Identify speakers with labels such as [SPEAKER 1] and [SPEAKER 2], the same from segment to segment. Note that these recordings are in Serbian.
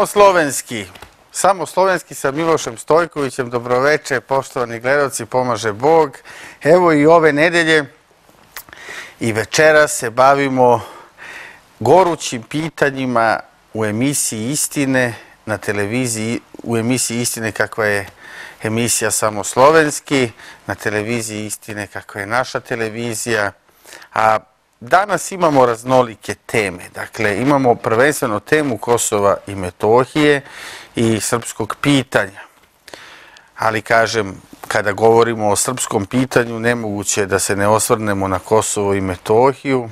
[SPEAKER 1] Samo slovenski. Samo slovenski sa Milošem Stojkovićem. Dobroveče, poštovani gledalci, pomaže Bog. Evo i ove nedelje i večera se bavimo gorućim pitanjima u emisiji Istine na televiziji, u emisiji Istine kakva je emisija samo slovenski, na televiziji Istine kakva je naša televizija, a Danas imamo raznolike teme. Dakle, imamo prvenstveno temu Kosova i Metohije i srpskog pitanja. Ali, kažem, kada govorimo o srpskom pitanju, nemoguće je da se ne osvrnemo na Kosovo i Metohiju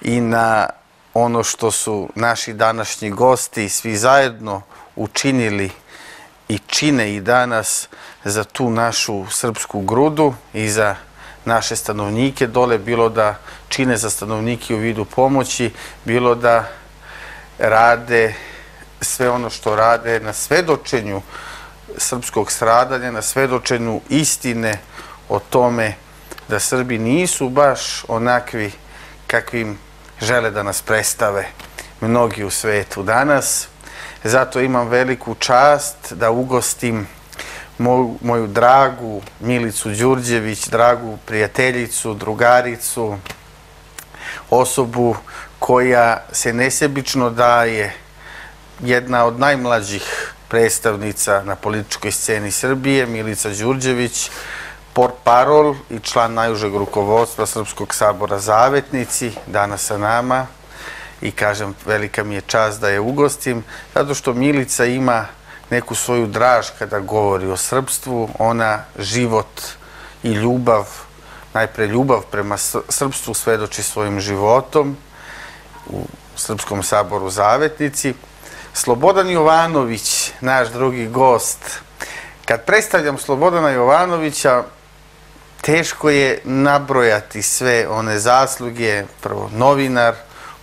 [SPEAKER 1] i na ono što su naši današnji gosti svi zajedno učinili i čine i danas za tu našu srpsku grudu i za naše stanovnike dole, bilo da čine za stanovnike u vidu pomoći, bilo da rade sve ono što rade na svedočenju srpskog stradanja, na svedočenju istine o tome da Srbi nisu baš onakvi kakvim žele da nas predstave mnogi u svetu danas. Zato imam veliku čast da ugostim moju, dragu Milicu Đurđević, dragu prijateljicu, drugaricu, osobu koja se nesebično daje jedna od najmlađih predstavnica na političkoj sceni Srbije, Milica Đurđević, port parol i član najužeg rukovodstva Srpskog sabora Zavetnici, danas sa nama. I kažem velika mi je čast da je ugostim, zato što Milica ima neku svoju draž kada govori o srpstvu, ona život i ljubav, najpre ljubav prema srpstvu svedoči svojim životom u Srpskom saboru Zavetnici. Slobodan Jovanović, naš drugi gost, kad predstavljam Slobodana Jovanovića, teško je nabrojati sve one zasluge, prvo novinar,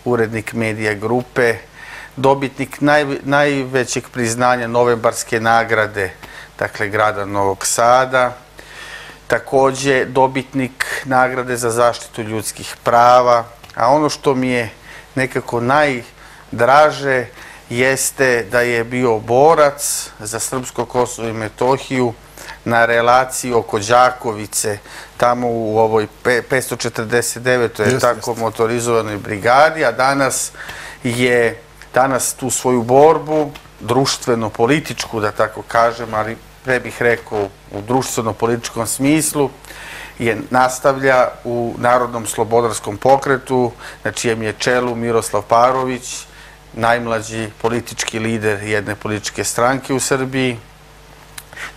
[SPEAKER 1] urednik medija grupe, dobitnik naj, najvećeg priznanja novembarske nagrade, dakle grada Novog Sada, takođe dobitnik nagrade za zaštitu ljudskih prava, a ono što mi je nekako najdraže jeste da je bio borac za Srpsko Kosovo i Metohiju na relaciji oko Đakovice, tamo u ovoj 549. je tako motorizovanoj brigadi, a danas je danas tu svoju borbu, društveno-političku, da tako kažem, ali pre bih rekao u društveno-političkom smislu, je nastavlja u Narodnom slobodarskom pokretu, na čijem je čelu Miroslav Parović, najmlađi politički lider jedne političke stranke u Srbiji,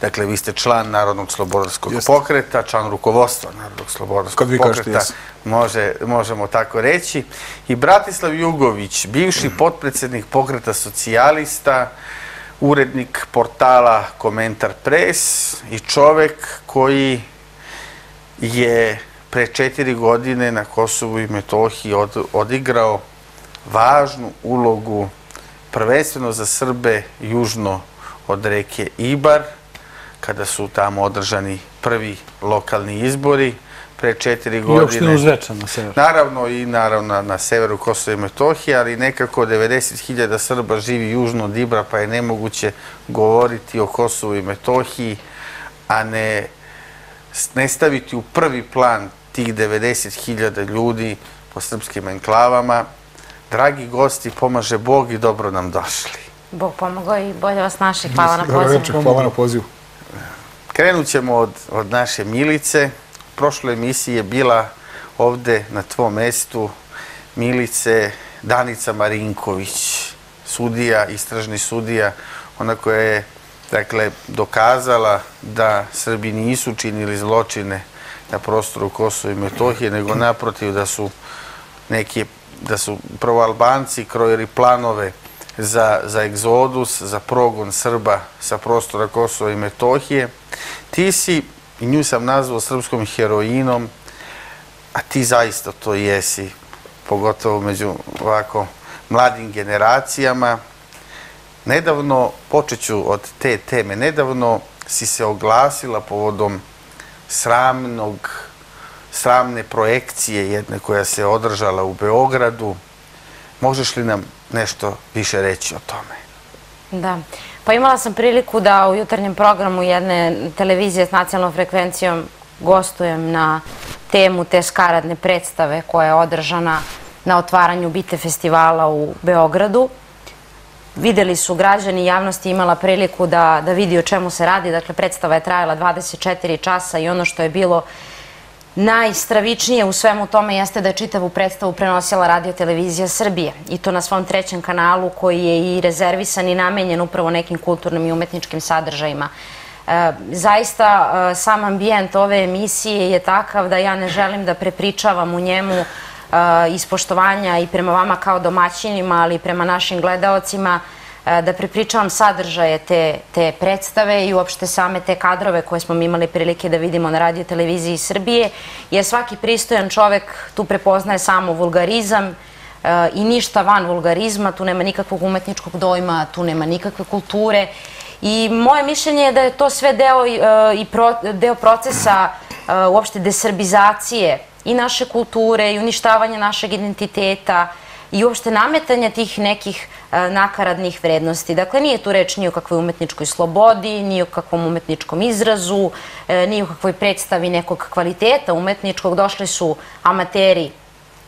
[SPEAKER 1] Dakle, vi ste član Narodnog slobodarskog Jeste. pokreta, član rukovodstva Narodnog slobodarskog pokreta, može, možemo tako reći. I Bratislav Jugović, bivši potpredsednik pokreta socijalista, urednik portala Komentar Pres i čovek koji je pre četiri godine na Kosovu i Metohiji od, odigrao važnu ulogu prvenstveno za Srbe južno od reke Ibar, kada su tamo održani prvi lokalni izbori pre četiri godine. I
[SPEAKER 2] opštinu Zvečan na severu.
[SPEAKER 1] Naravno i naravno na severu Kosova i Metohije, ali nekako 90.000 Srba živi južno od Ibra, pa je nemoguće govoriti o Kosovu i Metohiji, a ne, ne staviti u prvi plan tih 90.000 ljudi po srpskim enklavama. Dragi gosti, pomaže Bog i dobro nam došli.
[SPEAKER 3] Bog pomogao i bolje vas naši. Hvala na pozivu.
[SPEAKER 2] Hvala na pozivu.
[SPEAKER 1] Krenut ćemo od, od naše Milice. U prošloj emisiji je bila ovde na tvom mestu Milice Danica Marinković, sudija, istražni sudija, ona koja je dakle, dokazala da Srbi nisu činili zločine na prostoru Kosova i Metohije, nego naprotiv da su neki, da su prvo Albanci krojili planove za, za egzodus, za progon Srba sa prostora Kosova i Metohije. Ti si, i nju sam nazvao srpskom heroinom, a ti zaista to jesi, pogotovo među ovako mladim generacijama. Nedavno, počet ću od te teme, nedavno si se oglasila povodom sramnog, sramne projekcije jedne koja se održala u Beogradu. Možeš li nam nešto više reći o tome?
[SPEAKER 3] Da. Pa imala sam priliku da u jutarnjem programu jedne televizije s nacionalnom frekvencijom gostujem na temu te skaradne predstave koja je održana na otvaranju Bite festivala u Beogradu. Videli su građani, javnost je imala priliku da, da vidi o čemu se radi. Dakle, predstava je trajala 24 časa i ono što je bilo najstravičnije u svemu tome jeste da je čitavu predstavu prenosila radio televizija Srbije i to na svom trećem kanalu koji je i rezervisan i namenjen upravo nekim kulturnim i umetničkim sadržajima. E, zaista e, sam ambijent ove emisije je takav da ja ne želim da prepričavam u njemu e, ispoštovanja i prema vama kao domaćinima, ali i prema našim gledaocima, da prepričavam sadržaje te, te predstave i uopšte same te kadrove koje smo imali prilike da vidimo na radio televiziji Srbije, jer svaki pristojan čovek tu prepoznaje samo vulgarizam, e, i ništa van vulgarizma, tu nema nikakvog umetničkog dojma, tu nema nikakve kulture. I moje mišljenje je da je to sve deo, e, i deo procesa uopšte desrbizacije i naše kulture i uništavanja našeg identiteta, i uopšte nametanja tih nekih e, nakaradnih vrednosti. Dakle, nije tu reč ni o kakvoj umetničkoj slobodi, ni o kakvom umetničkom izrazu, e, ni o kakvoj predstavi nekog kvaliteta umetničkog. Došli su amateri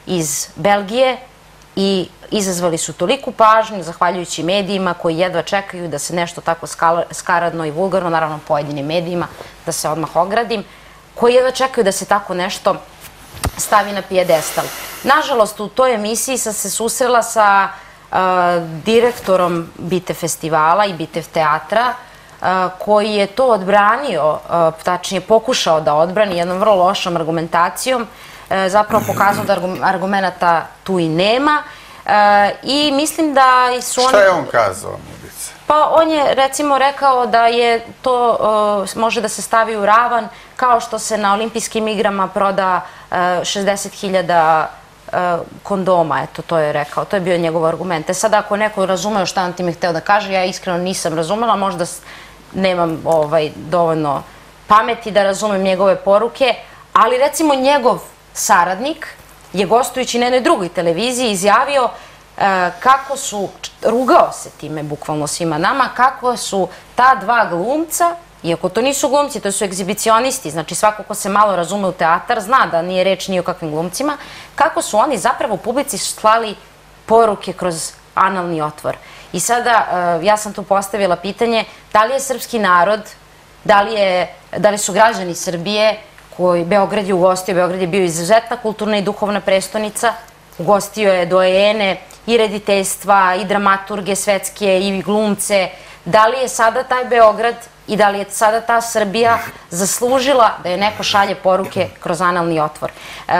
[SPEAKER 3] iz Belgije i izazvali su toliku pažnju, zahvaljujući medijima koji jedva čekaju da se nešto tako skaradno i vulgarno, naravno pojedinim medijima, da se odmah ogradim, koji jedva čekaju da se tako nešto stavi na pijedestal. Nažalost, u toj emisiji sam se susrela sa uh, direktorom Bite festivala i Bitev teatra, uh, koji je to odbranio, uh, tačnije pokušao da odbrani jednom vrlo lošom argumentacijom, zapravo pokazao da argumenta tu i nema i mislim da su oni...
[SPEAKER 1] Šta je on kazao?
[SPEAKER 3] Pa on je recimo rekao da je to može da se stavi u ravan kao što se na olimpijskim igrama proda uh, 60.000 uh, kondoma, eto to je rekao, to je bio njegov argument. E sad ako neko razumeo šta on tim je hteo da kaže, ja iskreno nisam razumela, možda nemam ovaj, dovoljno pameti da razumem njegove poruke, ali recimo njegov saradnik je gostujući na jednoj drugoj televiziji izjavio E, kako su, rugao se time bukvalno svima nama, kako su ta dva glumca, iako to nisu glumci, to su egzibicionisti, znači svako ko se malo razume u teatar zna da nije reč ni o kakvim glumcima, kako su oni zapravo u publici slali poruke kroz analni otvor. I sada e, ja sam tu postavila pitanje da li je srpski narod, da li, je, da li su građani Srbije koji Beograd je ugostio, Beograd je bio izuzetna kulturna i duhovna prestonica, ugostio je dojene, i rediteljstva, i dramaturge svetske, i glumce. Da li je sada taj Beograd i da li je sada ta Srbija zaslužila da je neko šalje poruke kroz analni otvor. E,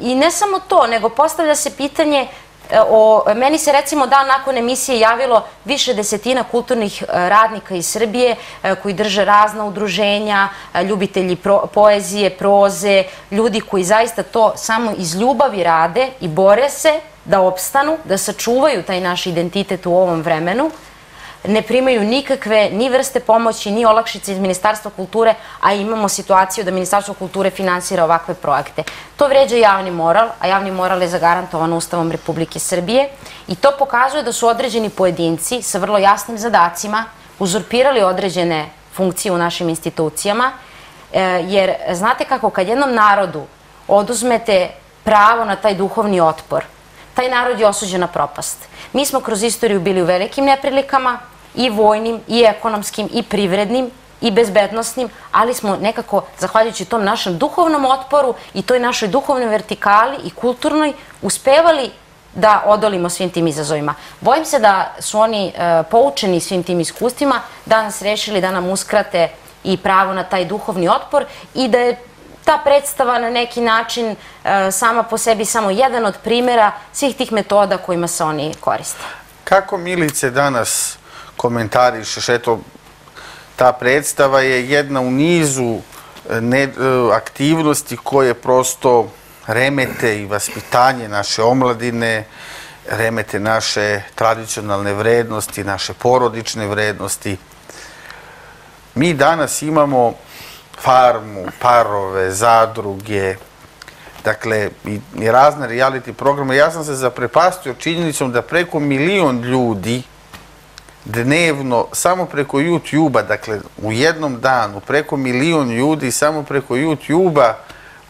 [SPEAKER 3] I ne samo to, nego postavlja se pitanje e, O, meni se recimo dan nakon emisije javilo više desetina kulturnih e, radnika iz Srbije e, koji drže razna udruženja, ljubitelji pro, poezije, proze, ljudi koji zaista to samo iz ljubavi rade i bore se da opstanu, da sačuvaju taj naš identitet u ovom vremenu, ne primaju nikakve ni vrste pomoći, ni olakšice iz Ministarstva kulture, a imamo situaciju da Ministarstvo kulture finansira ovakve projekte. To vređa javni moral, a javni moral je zagarantovan Ustavom Republike Srbije i to pokazuje da su određeni pojedinci sa vrlo jasnim zadacima uzurpirali određene funkcije u našim institucijama, e, jer znate kako, kad jednom narodu oduzmete pravo na taj duhovni otpor, taj narod je osuđen na propast. Mi smo kroz istoriju bili u velikim neprilikama, i vojnim, i ekonomskim, i privrednim, i bezbednostnim, ali smo nekako, zahvaljujući tom našem duhovnom otporu i toj našoj duhovnoj vertikali i kulturnoj, uspevali da odolimo svim tim izazovima. Bojim se da su oni e, poučeni svim tim iskustvima danas rešili da nam uskrate i pravo na taj duhovni otpor i da je ta predstava na neki način e, sama po sebi samo jedan od primjera svih tih metoda kojima se oni koriste.
[SPEAKER 1] Kako Milice danas komentarišeš? Eto, ta predstava je jedna u nizu e, ne, e, aktivnosti koje prosto remete i vaspitanje naše omladine, remete naše tradicionalne vrednosti, naše porodične vrednosti. Mi danas imamo farmu, parove, zadruge, dakle, i, i razne reality programe. Ja sam se zaprepastio činjenicom da preko milion ljudi dnevno samo preko YouTube-a, dakle u jednom danu preko milion ljudi samo preko YouTube-a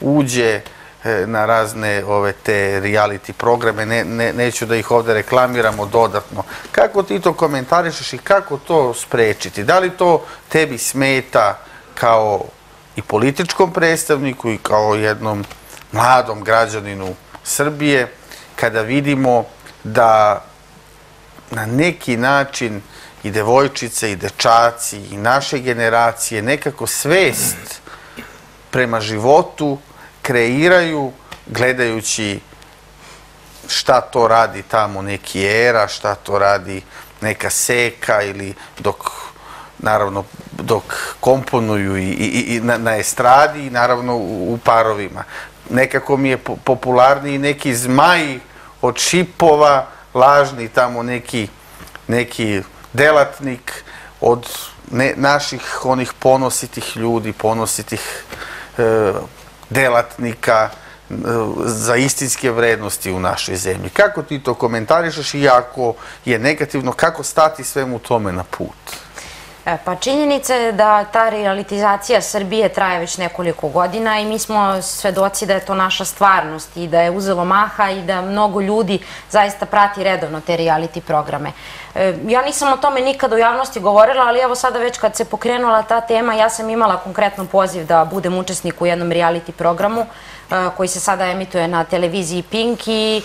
[SPEAKER 1] uđe e, na razne ove te reality programe, ne, ne, neću da ih ovde reklamiramo dodatno. Kako ti to komentarišeš i kako to sprečiti? Da li to tebi smeta kao i političkom predstavniku i kao jednom mladom građaninu Srbije kada vidimo da na neki način i devojčice i dečaci i naše generacije nekako svest prema životu kreiraju gledajući šta to radi tamo neki era, šta to radi neka seka ili dok naravno dok komponuju i, i, na, na estradi i naravno u, u parovima. Nekako mi je po, popularniji neki zmaj od šipova, lažni tamo neki, neki delatnik od ne, naših onih ponositih ljudi, ponositih e, delatnika e, za istinske vrednosti u našoj zemlji. Kako ti to komentarišeš i ako je negativno, kako stati svemu tome na put?
[SPEAKER 3] E, Pa činjenica je da ta realitizacija Srbije traje već nekoliko godina i mi smo svedoci da je to naša stvarnost i da je uzelo maha i da mnogo ljudi zaista prati redovno te reality programe. E, Ja nisam o tome nikada u javnosti govorila, ali evo sada već kad se pokrenula ta tema, ja sam imala konkretno poziv da budem učesnik u jednom reality programu koji se sada emituje na televiziji Pink i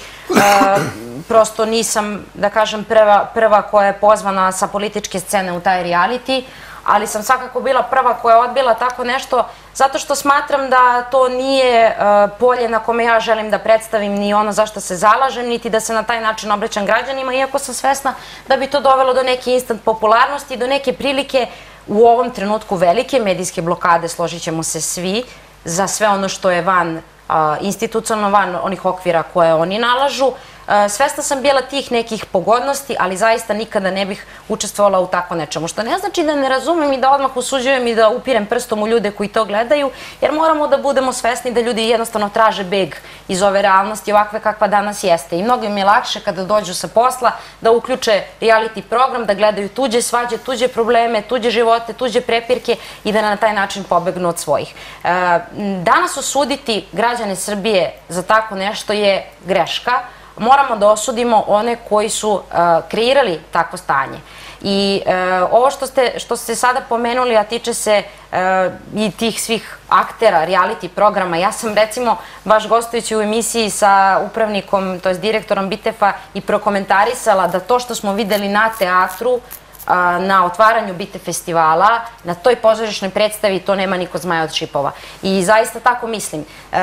[SPEAKER 3] prosto nisam, da kažem, prva, prva koja je pozvana sa političke scene u taj reality, ali sam svakako bila prva koja je odbila tako nešto zato što smatram da to nije polje na kome ja želim da predstavim ni ono za što se zalažem, niti da se na taj način obraćam građanima, iako sam svesna da bi to dovelo do neke instant popularnosti, do neke prilike u ovom trenutku velike medijske blokade, složit ćemo se svi, za sve ono što je van institucionalno, van onih okvira koje oni nalažu. E, Svesna sam bila tih nekih pogodnosti, ali zaista nikada ne bih učestvovala u tako nečemu. Što ne znači da ne razumem i da odmah usuđujem i da upirem prstom u ljude koji to gledaju, jer moramo da budemo svesni da ljudi jednostavno traže beg iz ove realnosti ovakve kakva danas jeste. I mnogo im je lakše kada dođu sa posla da uključe reality program, da gledaju tuđe svađe, tuđe probleme, tuđe živote, tuđe prepirke i da na taj način pobegnu od svojih. E, Danas osuditi građane Srbije za tako nešto je greška moramo da osudimo one koji su uh, kreirali takvo stanje. I uh, ovo što ste, što ste sada pomenuli, a tiče se uh, i tih svih aktera, reality programa, ja sam recimo baš gostujući u emisiji sa upravnikom, to je direktorom Bitefa i prokomentarisala da to što smo videli na teatru na otvaranju Bite festivala, na toj pozorišnoj predstavi to nema niko zmaja od šipova. I zaista tako mislim. E,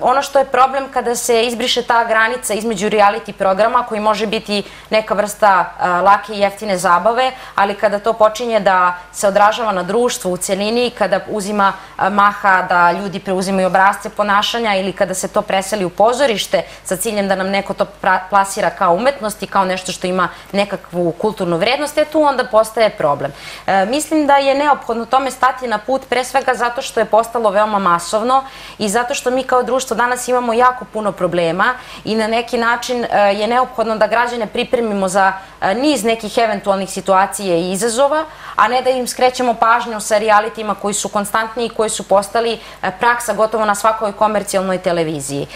[SPEAKER 3] ono što je problem kada se izbriše ta granica između reality programa koji može biti neka vrsta a, lake i jeftine zabave, ali kada to počinje da se odražava na društvu u celini, kada uzima a, maha da ljudi preuzimaju obrazce ponašanja ili kada se to preseli u pozorište sa ciljem da nam neko to plasira kao umetnost i kao nešto što ima nekakvu kulturnu vrednost, je tu onda postaje problem. E, mislim da je neophodno tome stati na put pre svega zato što je postalo veoma masovno i zato što mi kao društvo danas imamo jako puno problema i na neki način e, je neophodno da građane pripremimo za e, niz nekih eventualnih situacija i izazova, a ne da im skrećemo pažnju sa realitima koji su konstantni i koji su postali praksa gotovo na svakoj komercijalnoj televiziji.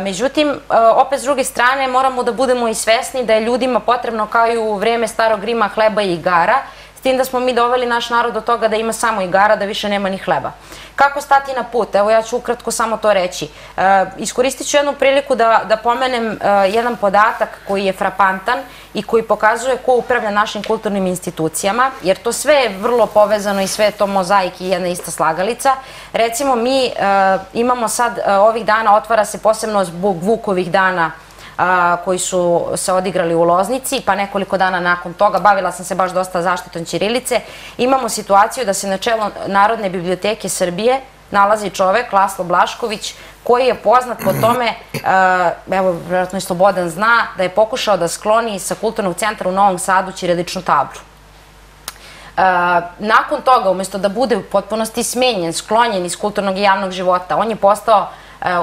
[SPEAKER 3] Međutim, opet s druge strane moramo da budemo i svesni da je ljudima potrebno kao i u vreme starog Rima hleba i igara, s tim da smo mi doveli naš narod do toga da ima samo igara, da više nema ni hleba. Kako stati na put? Evo ja ću ukratko samo to reći. E, iskoristit ću jednu priliku da, da pomenem e, jedan podatak koji je frapantan i koji pokazuje ko upravlja našim kulturnim institucijama, jer to sve je vrlo povezano i sve je to mozaik i jedna ista slagalica. Recimo mi e, imamo sad ovih dana, otvara se posebno zbog Vukovih dana a, koji su se odigrali u Loznici, pa nekoliko dana nakon toga, bavila sam se baš dosta zaštitom Ćirilice, imamo situaciju da se na čelu Narodne biblioteke Srbije nalazi čovek, Laslo Blašković, koji je poznat po tome, evo, vjerojatno i Slobodan zna, da je pokušao da skloni sa kulturnog centra u Novom Sadu ćiriličnu tablu. Nakon toga, umesto da bude potpunosti smenjen, sklonjen iz kulturnog i javnog života, on je postao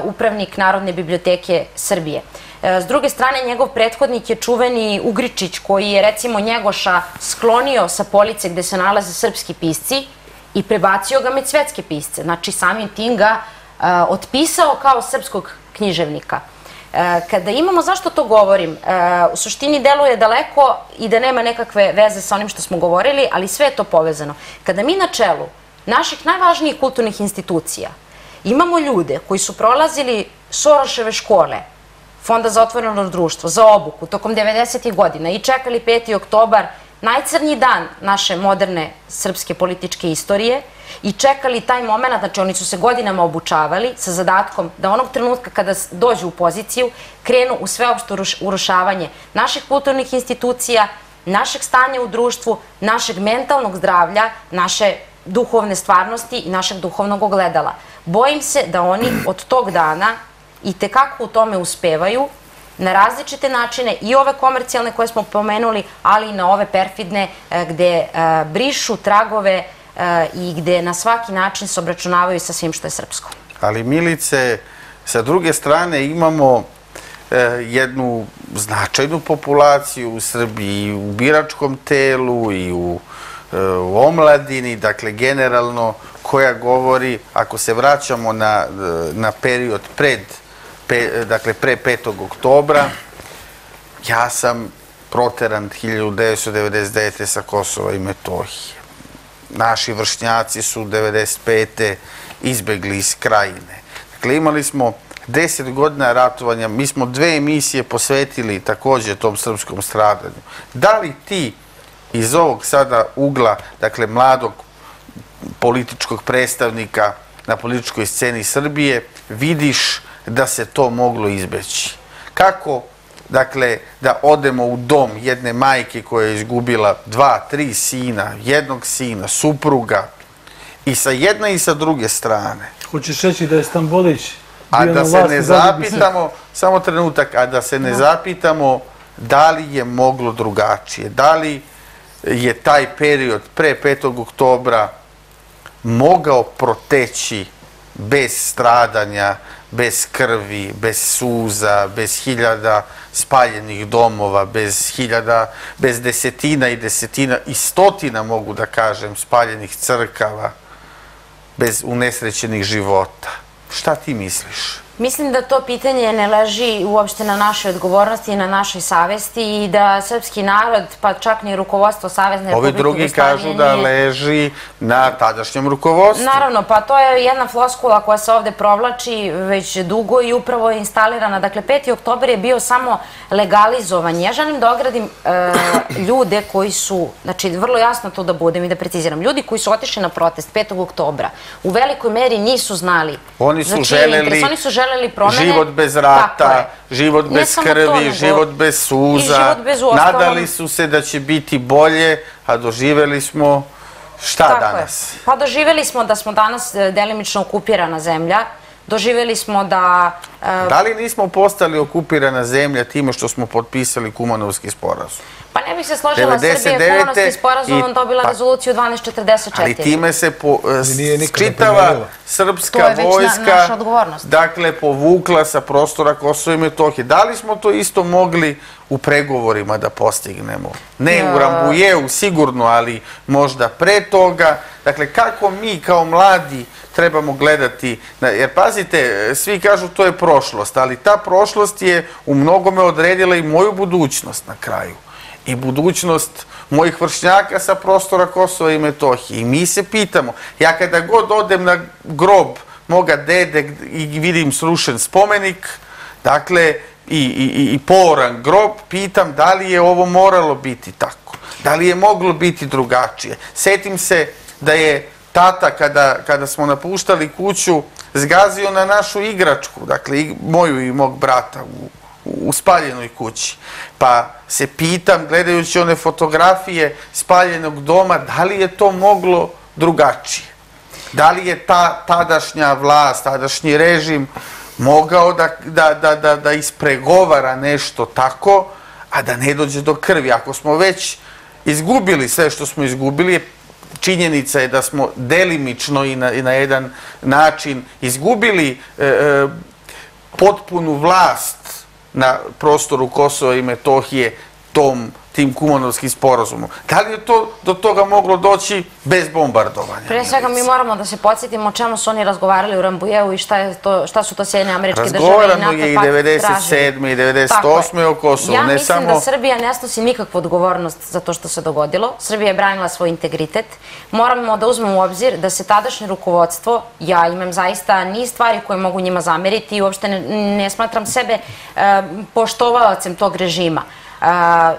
[SPEAKER 3] upravnik Narodne biblioteke Srbije. E, S druge strane, njegov prethodnik je čuveni Ugričić, koji je recimo Njegoša sklonio sa police gde se nalaze srpski pisci i prebacio ga med svetske pisce. Znači, samim tim ga e, otpisao kao srpskog književnika. E, Kada imamo, zašto to govorim, u suštini deluje daleko i da nema nekakve veze sa onim što smo govorili, ali sve je to povezano. Kada mi na čelu naših najvažnijih kulturnih institucija imamo ljude koji su prolazili Soroševe škole, Fonda za otvoreno društvo, za obuku, tokom 90. godina i čekali 5. oktobar, najcrnji dan naše moderne srpske političke istorije i čekali taj moment, znači oni su se godinama obučavali sa zadatkom da onog trenutka kada dođu u poziciju krenu u sveopšto urušavanje naših kulturnih institucija, našeg stanja u društvu, našeg mentalnog zdravlja, naše duhovne stvarnosti i našeg duhovnog ogledala. Bojim se da oni od tog dana i tekako u tome uspevaju na različite načine i ove komercijalne koje smo pomenuli, ali i na ove perfidne e, gde e, brišu tragove e, i gde na svaki način se obračunavaju sa svim što je srpsko.
[SPEAKER 1] Ali Milice, sa druge strane imamo jednu značajnu populaciju u Srbiji u biračkom telu i u, u omladini, dakle generalno koja govori, ako se vraćamo na, na period pred, dakle pre 5. oktobra, ja sam proteran 1999. sa Kosova i Metohije. Naši vršnjaci su 95. izbegli iz krajine. Dakle, imali smo 10 godina ratovanja, mi smo dve emisije posvetili takođe tom srpskom stradanju. Da li ti iz ovog sada ugla, dakle, mladog političkog predstavnika na političkoj sceni Srbije, vidiš da se to moglo izbeći? Kako, dakle, da odemo u dom jedne majke koja je izgubila dva, tri sina, jednog sina, supruga, i sa jedne i sa druge strane,
[SPEAKER 2] Hoćeš reći da je Stambolić
[SPEAKER 1] a
[SPEAKER 2] bio
[SPEAKER 1] da
[SPEAKER 2] na
[SPEAKER 1] se
[SPEAKER 2] vlasti
[SPEAKER 1] ne
[SPEAKER 2] da
[SPEAKER 1] zapitamo, samo trenutak, a da se ne zapitamo da li je moglo drugačije, da li je taj period pre 5. oktobra mogao proteći bez stradanja, bez krvi, bez suza, bez hiljada spaljenih domova, bez hiljada, bez desetina i desetina i stotina, mogu da kažem, spaljenih crkava, bez unesrećenih života. Šta ti misliš?
[SPEAKER 3] Mislim da to pitanje ne leži uopšte na našoj odgovornosti i na našoj savesti i da srpski narod, pa čak ni rukovodstvo Savezne
[SPEAKER 1] Ovi
[SPEAKER 3] Republike
[SPEAKER 1] drugi
[SPEAKER 3] Jugoslavije
[SPEAKER 1] kažu da
[SPEAKER 3] nije-
[SPEAKER 1] leži na tadašnjem rukovodstvu.
[SPEAKER 3] Naravno, pa to je jedna floskula koja se ovde provlači već dugo i upravo je instalirana. Dakle, 5. oktober je bio samo legalizovan. Ja želim da ogradim e, ljude koji su, znači vrlo jasno to da budem i da preciziram, ljudi koji su otišli na protest 5. oktobra u velikoj meri nisu znali
[SPEAKER 1] Oni su
[SPEAKER 3] za čiji
[SPEAKER 1] želeli
[SPEAKER 3] interes. Oni su želeli promene.
[SPEAKER 1] život bez rata, život bez
[SPEAKER 3] to,
[SPEAKER 1] krvi, život bez
[SPEAKER 3] i
[SPEAKER 1] suza.
[SPEAKER 3] život bez uostalom-
[SPEAKER 1] Nadali su se da će biti bolje, a doživeli smo šta
[SPEAKER 3] Tako
[SPEAKER 1] danas?
[SPEAKER 3] Je. Pa doživeli smo da smo danas e, delimično okupirana zemlja. Doživeli smo da... e,
[SPEAKER 1] Da li nismo postali okupirana zemlja time što smo potpisali Kumanovski sporazum?
[SPEAKER 3] Pa ne bih se složila,
[SPEAKER 1] 99.
[SPEAKER 3] Srbija je ponosni sporazumom dobila
[SPEAKER 1] pa-
[SPEAKER 3] rezoluciju 1244.
[SPEAKER 1] Ali time se po,
[SPEAKER 2] nikada
[SPEAKER 1] čitava srpska
[SPEAKER 3] na-
[SPEAKER 1] vojska dakle povukla sa prostora Kosova i Metohije. Da li smo to isto mogli u pregovorima da postignemo? Ne u. Rambujeu sigurno, ali možda pre toga. Dakle, kako mi kao mladi trebamo gledati, na- jer pazite, svi kažu to je prošlost, ali ta prošlost je u mnogome odredila i moju budućnost na kraju i budućnost mojih vršnjaka sa prostora Kosova i Metohije. I mi se pitamo, ja kada god odem na grob moga dede i vidim srušen spomenik, dakle, i, i, i- poran grob, pitam da li je ovo moralo biti tako, da li je moglo biti drugačije. Setim se da je tata kada, kada smo napuštali kuću zgazio na našu igračku, dakle moju i mog brata u, u spaljenoj kući. Pa se pitam, gledajući one fotografije spaljenog doma, da li je to moglo drugačije? Da li je ta tadašnja vlast, tadašnji režim mogao da, da, da, da, da ispregovara nešto tako, a da ne dođe do krvi? Ako smo već izgubili sve što smo izgubili, činjenica je da smo delimično i na, i na jedan način izgubili e, e, potpunu vlast na prostoru Kosova i Metohije tom tim kumanovskim sporazumom. Da li je to do toga moglo doći bez bombardovanja?
[SPEAKER 3] Prije svega mi moramo da se podsjetimo o čemu su oni razgovarali u Rambujevu i šta, je to, šta su to Sjedine američke države i
[SPEAKER 1] Razgovarano
[SPEAKER 3] NATO
[SPEAKER 1] je i
[SPEAKER 3] pakt
[SPEAKER 1] 97.
[SPEAKER 3] tražili.
[SPEAKER 1] i 98.
[SPEAKER 3] Tako je.
[SPEAKER 1] o Kosovu,
[SPEAKER 3] Ja
[SPEAKER 1] ne
[SPEAKER 3] mislim
[SPEAKER 1] samo...
[SPEAKER 3] da Srbija ne snosi nikakvu odgovornost za to što se dogodilo. Srbija je branila svoj integritet. Moramo da uzmemo u obzir da se tadašnje rukovodstvo, ja imam zaista niz stvari koje mogu njima zameriti i uopšte ne, ne smatram sebe e, poštovalacem tog režima.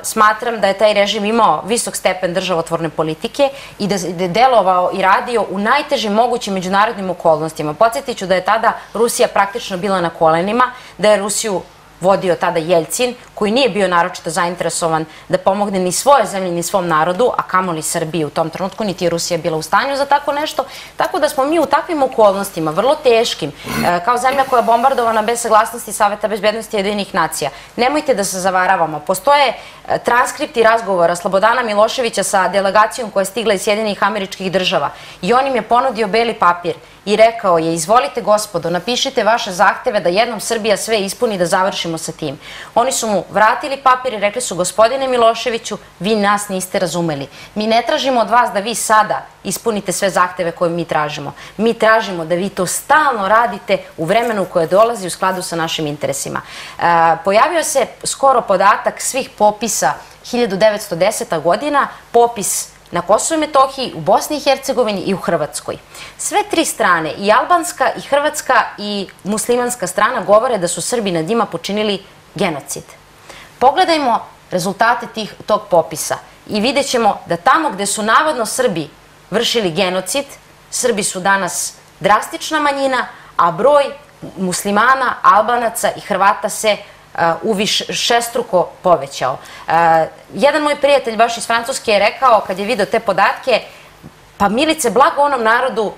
[SPEAKER 3] Smatram da je taj režim imao visok stepen državotvorne politike i da je delovao i radio u najtežim mogućim međunarodnim okolnostima. Podsjetit ću da je tada Rusija praktično bila na kolenima, da je Rusiju vodio tada Jeljcin, koji nije bio naročito zainteresovan da pomogne ni svoje zemlji, ni svom narodu, a kamoli Srbiji u tom trenutku, niti je Rusija bila u stanju za tako nešto. Tako da smo mi u takvim okolnostima, vrlo teškim, e, kao zemlja koja je bombardovana bez saglasnosti Saveta bezbednosti jedinih nacija. Nemojte da se zavaravamo. Postoje e, transkripti razgovora Slobodana Miloševića sa delegacijom koja je stigla iz Sjedinih američkih država i on im je ponudio beli papir i rekao je, izvolite gospodo, napišite vaše zahteve da jednom Srbija sve ispuni da završimo sa tim. Oni su mu vratili papir i rekli su, gospodine Miloševiću, vi nas niste razumeli. Mi ne tražimo od vas da vi sada ispunite sve zahteve koje mi tražimo. Mi tražimo da vi to stalno radite u vremenu koje dolazi u skladu sa našim interesima. E, pojavio se skoro podatak svih popisa 1910. godina, popis na Kosovo i Metohiji, u Bosni i Hercegovini i u Hrvatskoj. Sve tri strane, i albanska, i hrvatska, i muslimanska strana, govore da su Srbi nad njima počinili genocid. Pogledajmo rezultate tih, tog popisa i vidjet ćemo da tamo gde su navodno Srbi vršili genocid, Srbi su danas drastična manjina, a broj muslimana, albanaca i Hrvata se uh, uviš šestruko povećao. Uh, jedan moj prijatelj baš iz Francuske je rekao, kad je video te podatke, pa milice blago onom narodu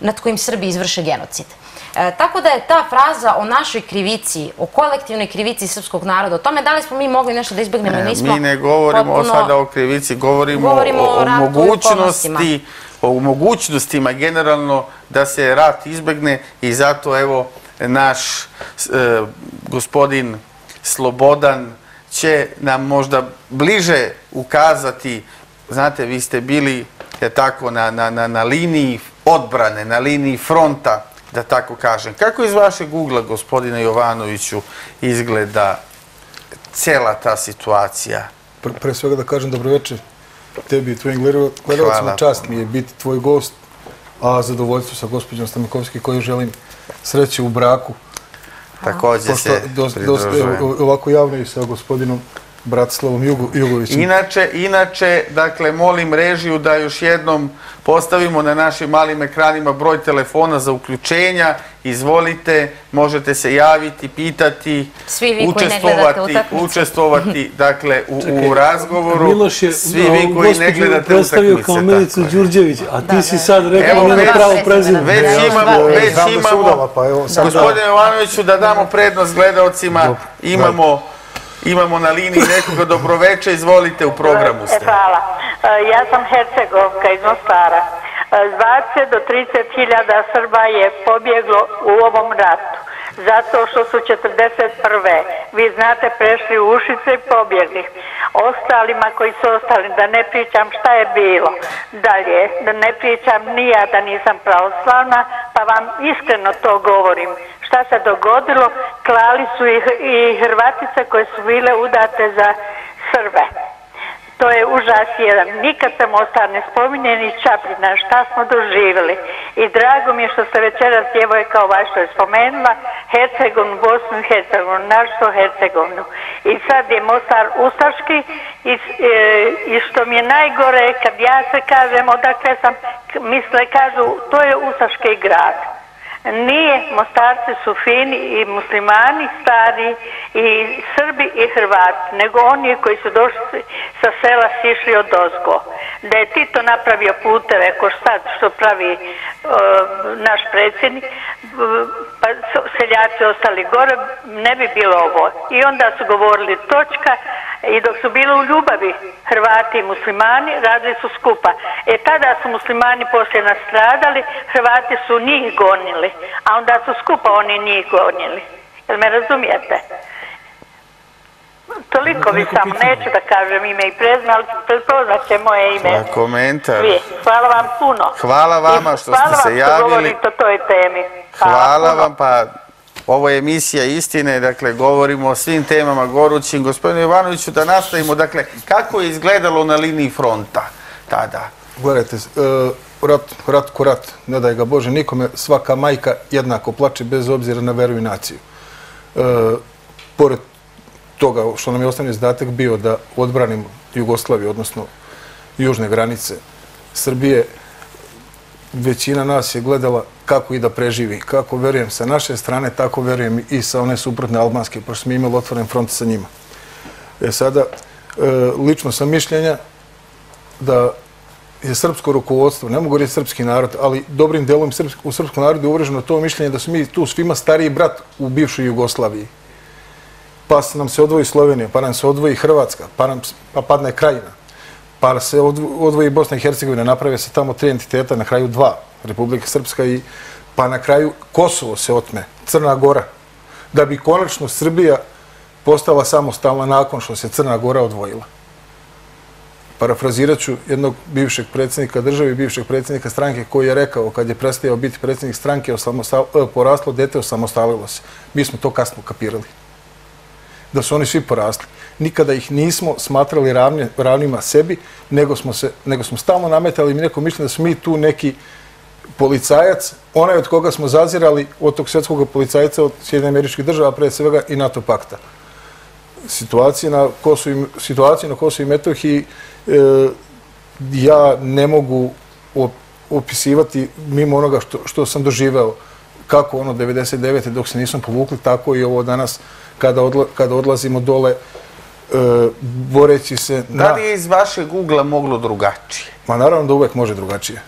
[SPEAKER 3] nad kojim Srbi izvrše genocid. E, tako da je ta fraza o našoj krivici, o kolektivnoj krivici srpskog naroda, o tome da li smo mi mogli nešto da izbegnemo,
[SPEAKER 1] Ne,
[SPEAKER 3] nismo
[SPEAKER 1] mi ne govorimo
[SPEAKER 3] potpuno-
[SPEAKER 1] sada o krivici, govorimo,
[SPEAKER 3] Govorimo
[SPEAKER 1] o,
[SPEAKER 3] o
[SPEAKER 1] o mogućnosti o mogućnostima generalno da se rat izbegne i zato evo naš e, gospodin Slobodan će nam možda bliže ukazati, znate, vi ste bili je tako na, na, na, na liniji odbrane, na liniji fronta, da tako kažem. Kako iz vašeg ugla, gospodine Jovanoviću, izgleda cela ta situacija?
[SPEAKER 4] Pre, pre svega da kažem dobroveče tebi i tvojim.
[SPEAKER 1] Hvala.
[SPEAKER 4] Čast mi je biti tvoj gost, a zadovoljstvo sa gospođom Stamakovski koju želim sreće u braku.
[SPEAKER 1] Takođe se pridružujem.
[SPEAKER 4] ovako javno i sa gospodinom Bratislavom Jugo, Jugovićem.
[SPEAKER 1] Inače, inače, dakle, molim režiju da još jednom postavimo na našim malim ekranima broj telefona za uključenja. Izvolite, možete se javiti, pitati,
[SPEAKER 3] Svi vi
[SPEAKER 1] učestvovati, učestvovati, dakle, u,
[SPEAKER 2] Čekaj,
[SPEAKER 1] u razgovoru.
[SPEAKER 2] Miloš je
[SPEAKER 1] Svi vi koji ne
[SPEAKER 2] gospođu
[SPEAKER 1] gledate
[SPEAKER 2] predstavio kao Milicu. Đurđević, a ti
[SPEAKER 3] Da,
[SPEAKER 2] si
[SPEAKER 3] da.
[SPEAKER 2] sad rekao
[SPEAKER 1] već-
[SPEAKER 2] pravo
[SPEAKER 3] već
[SPEAKER 2] prezime.
[SPEAKER 1] Već imamo, već
[SPEAKER 4] da
[SPEAKER 1] imamo,
[SPEAKER 4] pa
[SPEAKER 1] gospodine Jovanoviću, da damo prednost gledalcima, imamo, imamo na liniji nekoga dobroveče, izvolite, u programu ste.
[SPEAKER 5] E, Hvala. E, Ja sam Hercegovka iz Mostara. E, 20 do 30 hiljada Srba je pobjeglo u ovom ratu. Zato što su 41. Vi znate, prešli u Ušice i pobjegli. Ostalima koji su ostali, da ne pričam šta je bilo. Dalje, da ne pričam ni ja da nisam pravoslavna, pa vam iskreno to govorim. Šta se dogodilo? Klali su i Hrvatice koje su bile udate za Srbe. To je užas jedan. Nikad se Mostar ne spominje ni Čapljina, šta smo doživjeli. I drago mi je što ste večeras djevojka vašoj spomenula Hercegovinu, Bosnu i Hercegovinu, našto Hercegovinu. I sad je Mostar ustaški i, e, i što mi je najgore kad ja se kažem odakle sam, misle kažu to je ustaški grad. Nije, Mostarci su fini i muslimani stari i Srbi i Hrvati, nego oni koji su došli sa sela sišli od ozgo. Da je Tito napravio puteve, ko sad što pravi e, naš predsjednik, e, pa seljaci ostali gore, ne bi bilo ovo. I onda su govorili točka i dok su bili u ljubavi Hrvati i muslimani, radili su skupa. E tada su muslimani poslije nastradali, Hrvati su njih gonili, a onda su skupa oni njih gonili. Jel me razumijete? Toliko bi samo, neću da kažem ime i prezme, ali prepoznat će moje ime.
[SPEAKER 1] Pa, komentar.
[SPEAKER 5] Hvala vam puno.
[SPEAKER 1] Hvala vama što
[SPEAKER 5] hvala
[SPEAKER 1] ste se
[SPEAKER 5] vam
[SPEAKER 1] javili.
[SPEAKER 5] govorite o toj temi.
[SPEAKER 1] Hvala
[SPEAKER 5] puno.
[SPEAKER 1] vam, pa ovo je emisija istine, dakle govorimo o svim temama gorućim. Gospodine Jovanoviću, da nastavimo, dakle, kako je izgledalo na liniji fronta tada?
[SPEAKER 4] Gledajte, e, rat, rat ko rat, ne daj ga Bože nikome, svaka majka jednako plače bez obzira na veru i naciju. E, pored toga što nam je osnovni zadatak bio da odbranimo Jugoslaviju, odnosno južne granice Srbije, većina nas je gledala kako i da preživi. Kako verujem sa naše strane, tako verujem i sa one suprotne albanske, pošto smo imali otvoren front sa njima. E sada, e, lično sam mišljenja da je srpsko rukovodstvo, ne mogu reći srpski narod, ali dobrim delom u srpskom narodu je uvreženo to mišljenje da su mi tu svima stariji brat u bivšoj Jugoslaviji. Pa nam se odvoji Slovenija, pa nam se odvoji Hrvatska, pa, pa padne Krajina, pa se odvo- odvoji Bosna i Hercegovina, naprave se tamo tri entiteta, na kraju dva, Republika Srpska i pa na kraju Kosovo se otme, Crna Gora, da bi konačno Srbija postala samostalna nakon što se Crna Gora odvojila parafrazirat ću jednog bivšeg predsjednika države i bivšeg predsjednika stranke koji je rekao kad je prestao biti predsjednik stranke e, poraslo dete, osamostalilo se. Mi smo to kasno kapirali. Da su oni svi porasli. Nikada ih nismo smatrali ravnima sebi, nego smo, se, nego smo stalno nametali mi neko mišljenje da smo mi tu neki policajac, onaj od koga smo zazirali od tog svjetskog policajca od Sjedinjenih američkih država, pre svega i NATO pakta situacije na Kosovu, i- na i Metohiji e, ja ne mogu op- opisivati mimo onoga što, što sam doživeo kako ono 99. dok se nisam povukli, tako i ovo danas kada, kada odlazimo dole boreći se
[SPEAKER 1] Da
[SPEAKER 4] na...
[SPEAKER 1] li je iz vašeg ugla moglo drugačije?
[SPEAKER 4] Ma naravno da uvek može drugačije.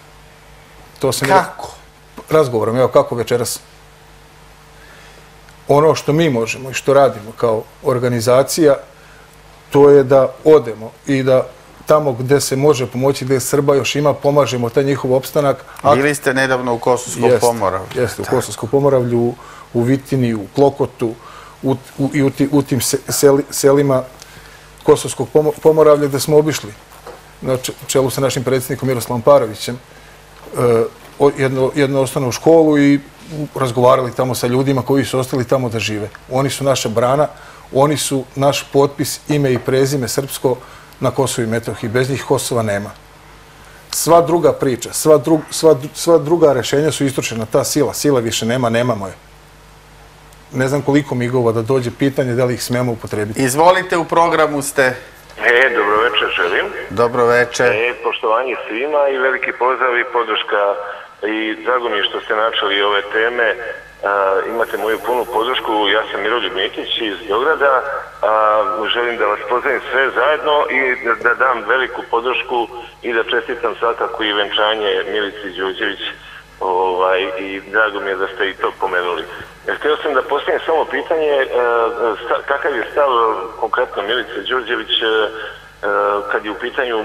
[SPEAKER 4] To sam
[SPEAKER 1] Kako?
[SPEAKER 4] razgovorom, evo kako večeras. Ono što mi možemo i što radimo kao organizacija, to je da odemo i da tamo gde se može pomoći, gde Srba još ima, pomažemo taj njihov opstanak.
[SPEAKER 1] Bili ste nedavno u Kosovskom pomoravlju.
[SPEAKER 4] Jeste, u Kosovskom pomoravlju, u, u Vitini, u Klokotu u, u, i u, ti, u tim se, seli, selima Kosovskog pomo- pomoravlja gde smo obišli na čelu sa našim predsjednikom Miroslavom Parovićem e, jednu osnovnu školu i razgovarali tamo sa ljudima koji su ostali tamo da žive. Oni su naša brana, oni su naš potpis, ime i prezime srpsko na Kosovu i Metohiji. Bez njih Kosova nema sva druga priča, sva, sva, sva druga rešenja su istočena. Ta sila, sila više nema, nemamo je. Ne znam koliko migova da dođe pitanje da li ih smemo upotrebiti.
[SPEAKER 1] Izvolite, u programu ste.
[SPEAKER 6] E, dobro večer želim.
[SPEAKER 1] Dobro večer.
[SPEAKER 6] E, poštovanje svima i veliki pozdrav i podrška i drago mi je što ste načeli ove teme. A, imate moju punu podršku. Ja sam Miroljub Mikić iz Beograda. A, želim da vas pozdravim sve zajedno i da, da dam veliku podršku i da čestitam svakako i venčanje Milici Đurđević ovaj, i drago mi je da ste i to pomenuli. Htio sam da postavim samo pitanje e, kakav je stav e, konkretno Milice Đurđević e, kad je u pitanju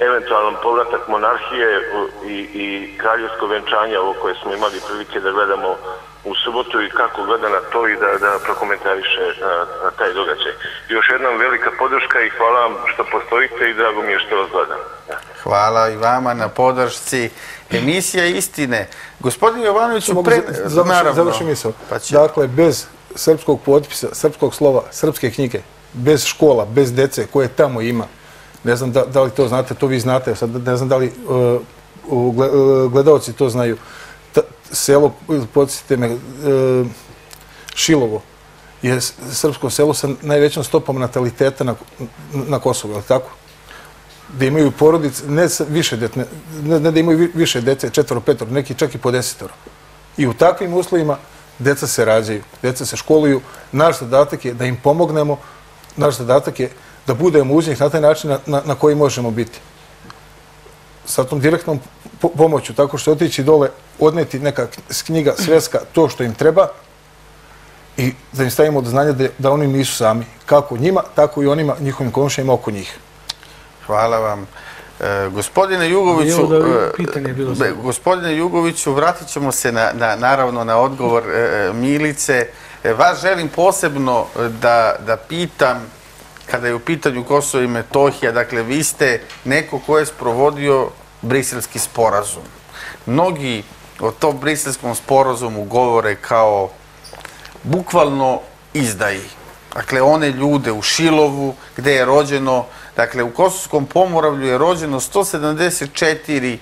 [SPEAKER 6] eventualan povratak monarhije i, i kraljevsko venčanje ovo koje smo imali prilike da gledamo u subotu i kako gleda na to i da, da prokomentariše na, na taj događaj. Još jednom velika podrška i hvala vam što postojite i drago mi je što vas gledam.
[SPEAKER 1] Hvala i vama na podršci. Emisija istine. Gospodin Jovanoviću,
[SPEAKER 4] Mogu
[SPEAKER 1] pre...
[SPEAKER 4] za- završim,
[SPEAKER 1] naravno.
[SPEAKER 4] završim misao.
[SPEAKER 1] Pa će...
[SPEAKER 4] Dakle, bez srpskog potpisa, srpskog slova, srpske knjige, bez škola, bez dece koje tamo ima, ne znam da, da li to znate, to vi znate, sad ne znam da li uh, uh, gle- gledaoci to znaju. Ta, selo, podsjetite me, uh, Šilovo je srpsko selo sa najvećom stopom nataliteta na, na Kosovu, je li tako? Da imaju porodice, ne više dete, ne, da imaju vi- više dece, četvoro, petoro, neki čak i po desetoro. I u takvim uslovima deca se rađaju, deca se školuju. Naš zadatak je da im pomognemo, naš zadatak je da budemo uz njih na taj način na, na, koji možemo biti. Sa tom direktnom po- pomoću, tako što otići dole, odneti neka knjiga, sveska, to što im treba i da im stavimo do znanja da, da oni nisu sami. Kako njima, tako i onima, njihovim komšijama oko njih.
[SPEAKER 1] Hvala vam. E, gospodine Jugoviću,
[SPEAKER 2] da
[SPEAKER 1] e,
[SPEAKER 2] bilo
[SPEAKER 1] be- gospodine Jugoviću, vratit ćemo se na, na, naravno na odgovor e, Milice. E, Vas želim posebno da, da pitam, kada je u pitanju Kosovo i Metohija, dakle, vi ste neko ko je sprovodio briselski sporazum. Mnogi o tom briselskom sporazumu govore kao bukvalno izdaji. Dakle, one ljude u Šilovu, gde je rođeno, dakle, u Kosovskom pomoravlju je rođeno 174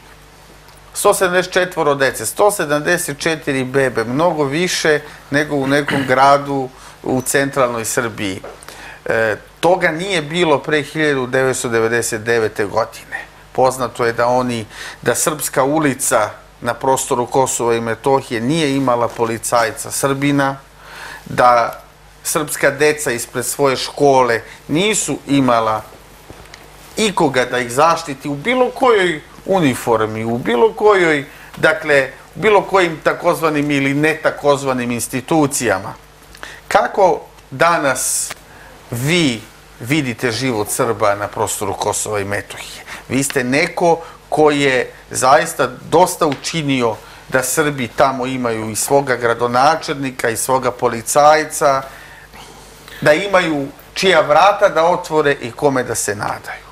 [SPEAKER 1] 174 dece, 174 bebe, mnogo više nego u nekom gradu u centralnoj Srbiji. E, toga nije bilo pre 1999. godine. Poznato je da oni, da Srpska ulica na prostoru Kosova i Metohije nije imala policajca Srbina, da srpska deca ispred svoje škole nisu imala ikoga da ih zaštiti u bilo kojoj uniformi, u bilo kojoj, dakle, u bilo kojim takozvanim ili ne takozvanim institucijama. Kako danas vi vidite život Srba na prostoru Kosova i Metohije? Vi ste neko koji je zaista dosta učinio da Srbi tamo imaju i svoga gradonačelnika i svoga policajca, da imaju čija vrata da otvore i kome da se nadaju.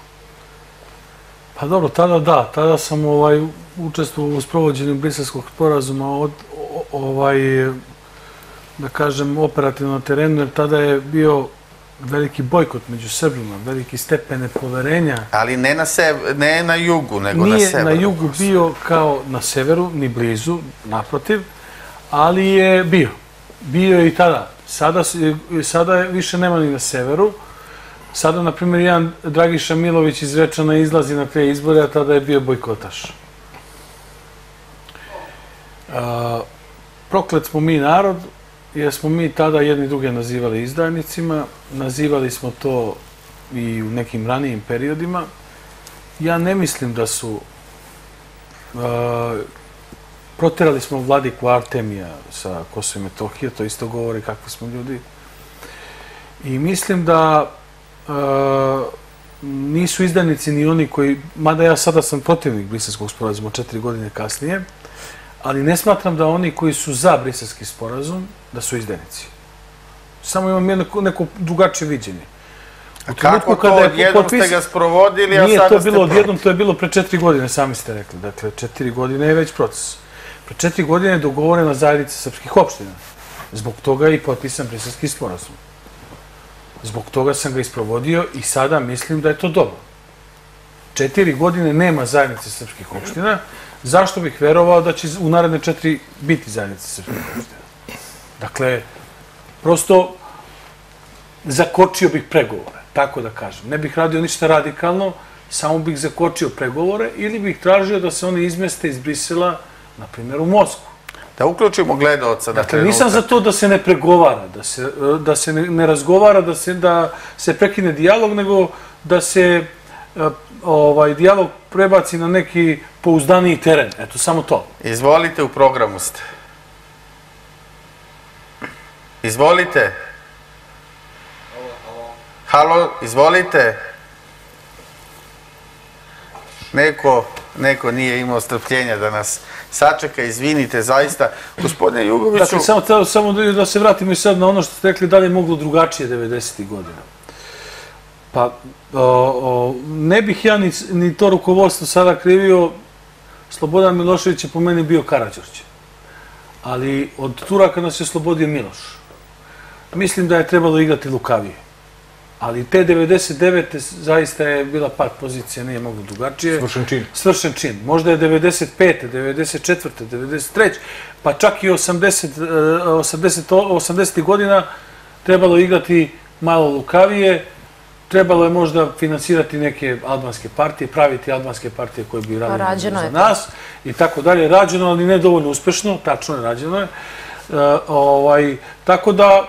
[SPEAKER 2] Pa dobro, tada da, tada sam ovaj, učestvovao u sprovođenju briselskog sporazuma od, ovaj, da kažem, operativno na terenu, jer tada je bio veliki bojkot među Srbima, veliki stepen nepoverenja.
[SPEAKER 1] Ali ne na, sev, ne na jugu, nego na
[SPEAKER 2] Nije
[SPEAKER 1] severu.
[SPEAKER 2] na jugu bio kao na severu, ni blizu, naprotiv, ali je bio. Bio je i tada. Sada, sada više nema ni na severu. Sada, na primjer, jedan Dragiša Milović iz Rečana izlazi na te izbore, a tada je bio bojkotaš. A, proklet smo mi narod, jer smo mi tada jedni druge nazivali izdajnicima, nazivali smo to i u nekim ranijim periodima. Ja ne mislim da su uh, proterali smo vladiku Artemija sa Kosova i Metohije, to isto govori kakvi smo ljudi. I mislim da nisu izdanici ni oni koji, mada ja sada sam protivnik briselskog sporazuma četiri godine kasnije, ali ne smatram da oni koji su za briselski sporazum, da su izdanici. Samo imam neko, neko drugačije viđenje. U
[SPEAKER 1] Kako to odjednom ste ga sprovodili, a
[SPEAKER 2] Nije
[SPEAKER 1] sada
[SPEAKER 2] to bilo odjednom, to je bilo pre četiri godine, sami ste rekli. Dakle, četiri godine je već proces. Pre četiri godine je dogovorena zajednica srpskih opština. Zbog toga je i potpisan briselski sporazum. Zbog toga sam ga isprovodio i sada mislim da je to dobro. Četiri godine nema zajednice srpskih opština. Zašto bih verovao da će u naredne četiri biti zajednice srpskih opština? Dakle, prosto zakočio bih pregovore, tako da kažem. Ne bih radio ništa radikalno, samo bih zakočio pregovore ili bih tražio da se oni izmeste iz Brisela, na primjer, u Moskvu.
[SPEAKER 1] Da uključimo gledaoca na
[SPEAKER 2] Dakle, nisam za to da se ne pregovara, da se, da se ne, ne razgovara, da se, da se prekine dijalog, nego da se e, ovaj, dijalog prebaci na neki pouzdaniji teren. Eto, samo to.
[SPEAKER 1] Izvolite, u programu ste. Izvolite. Halo, izvolite. Neko, neko nije imao strpljenja da nas sačeka, izvinite, zaista. Gospodine Jugoviću,
[SPEAKER 2] Dakle, samo, teo- samo da, da se vratimo i sad na ono što ste rekli, da li je moglo drugačije 90. godina. Pa, o, o, ne bih ja ni, ni to rukovodstvo sada krivio, Slobodan Milošević je po meni bio Karađorđe. Ali od Turaka nas je slobodio Miloš. Mislim da je trebalo igrati lukavije. Ali te 99. zaista je bila pad pozicija, nije moglo drugačije.
[SPEAKER 4] Svršen čin.
[SPEAKER 2] Svršen čin. Možda je 95. 94. 93. pa čak i 80. eh, 80. 80. godina trebalo igrati malo lukavije, trebalo je možda finansirati neke albanske partije, praviti albanske partije koje bi radili
[SPEAKER 3] rađeno
[SPEAKER 2] za nas i tako dalje. Rađeno, ali ne dovoljno uspešno, tačno je rađeno je. E, ovaj, tako da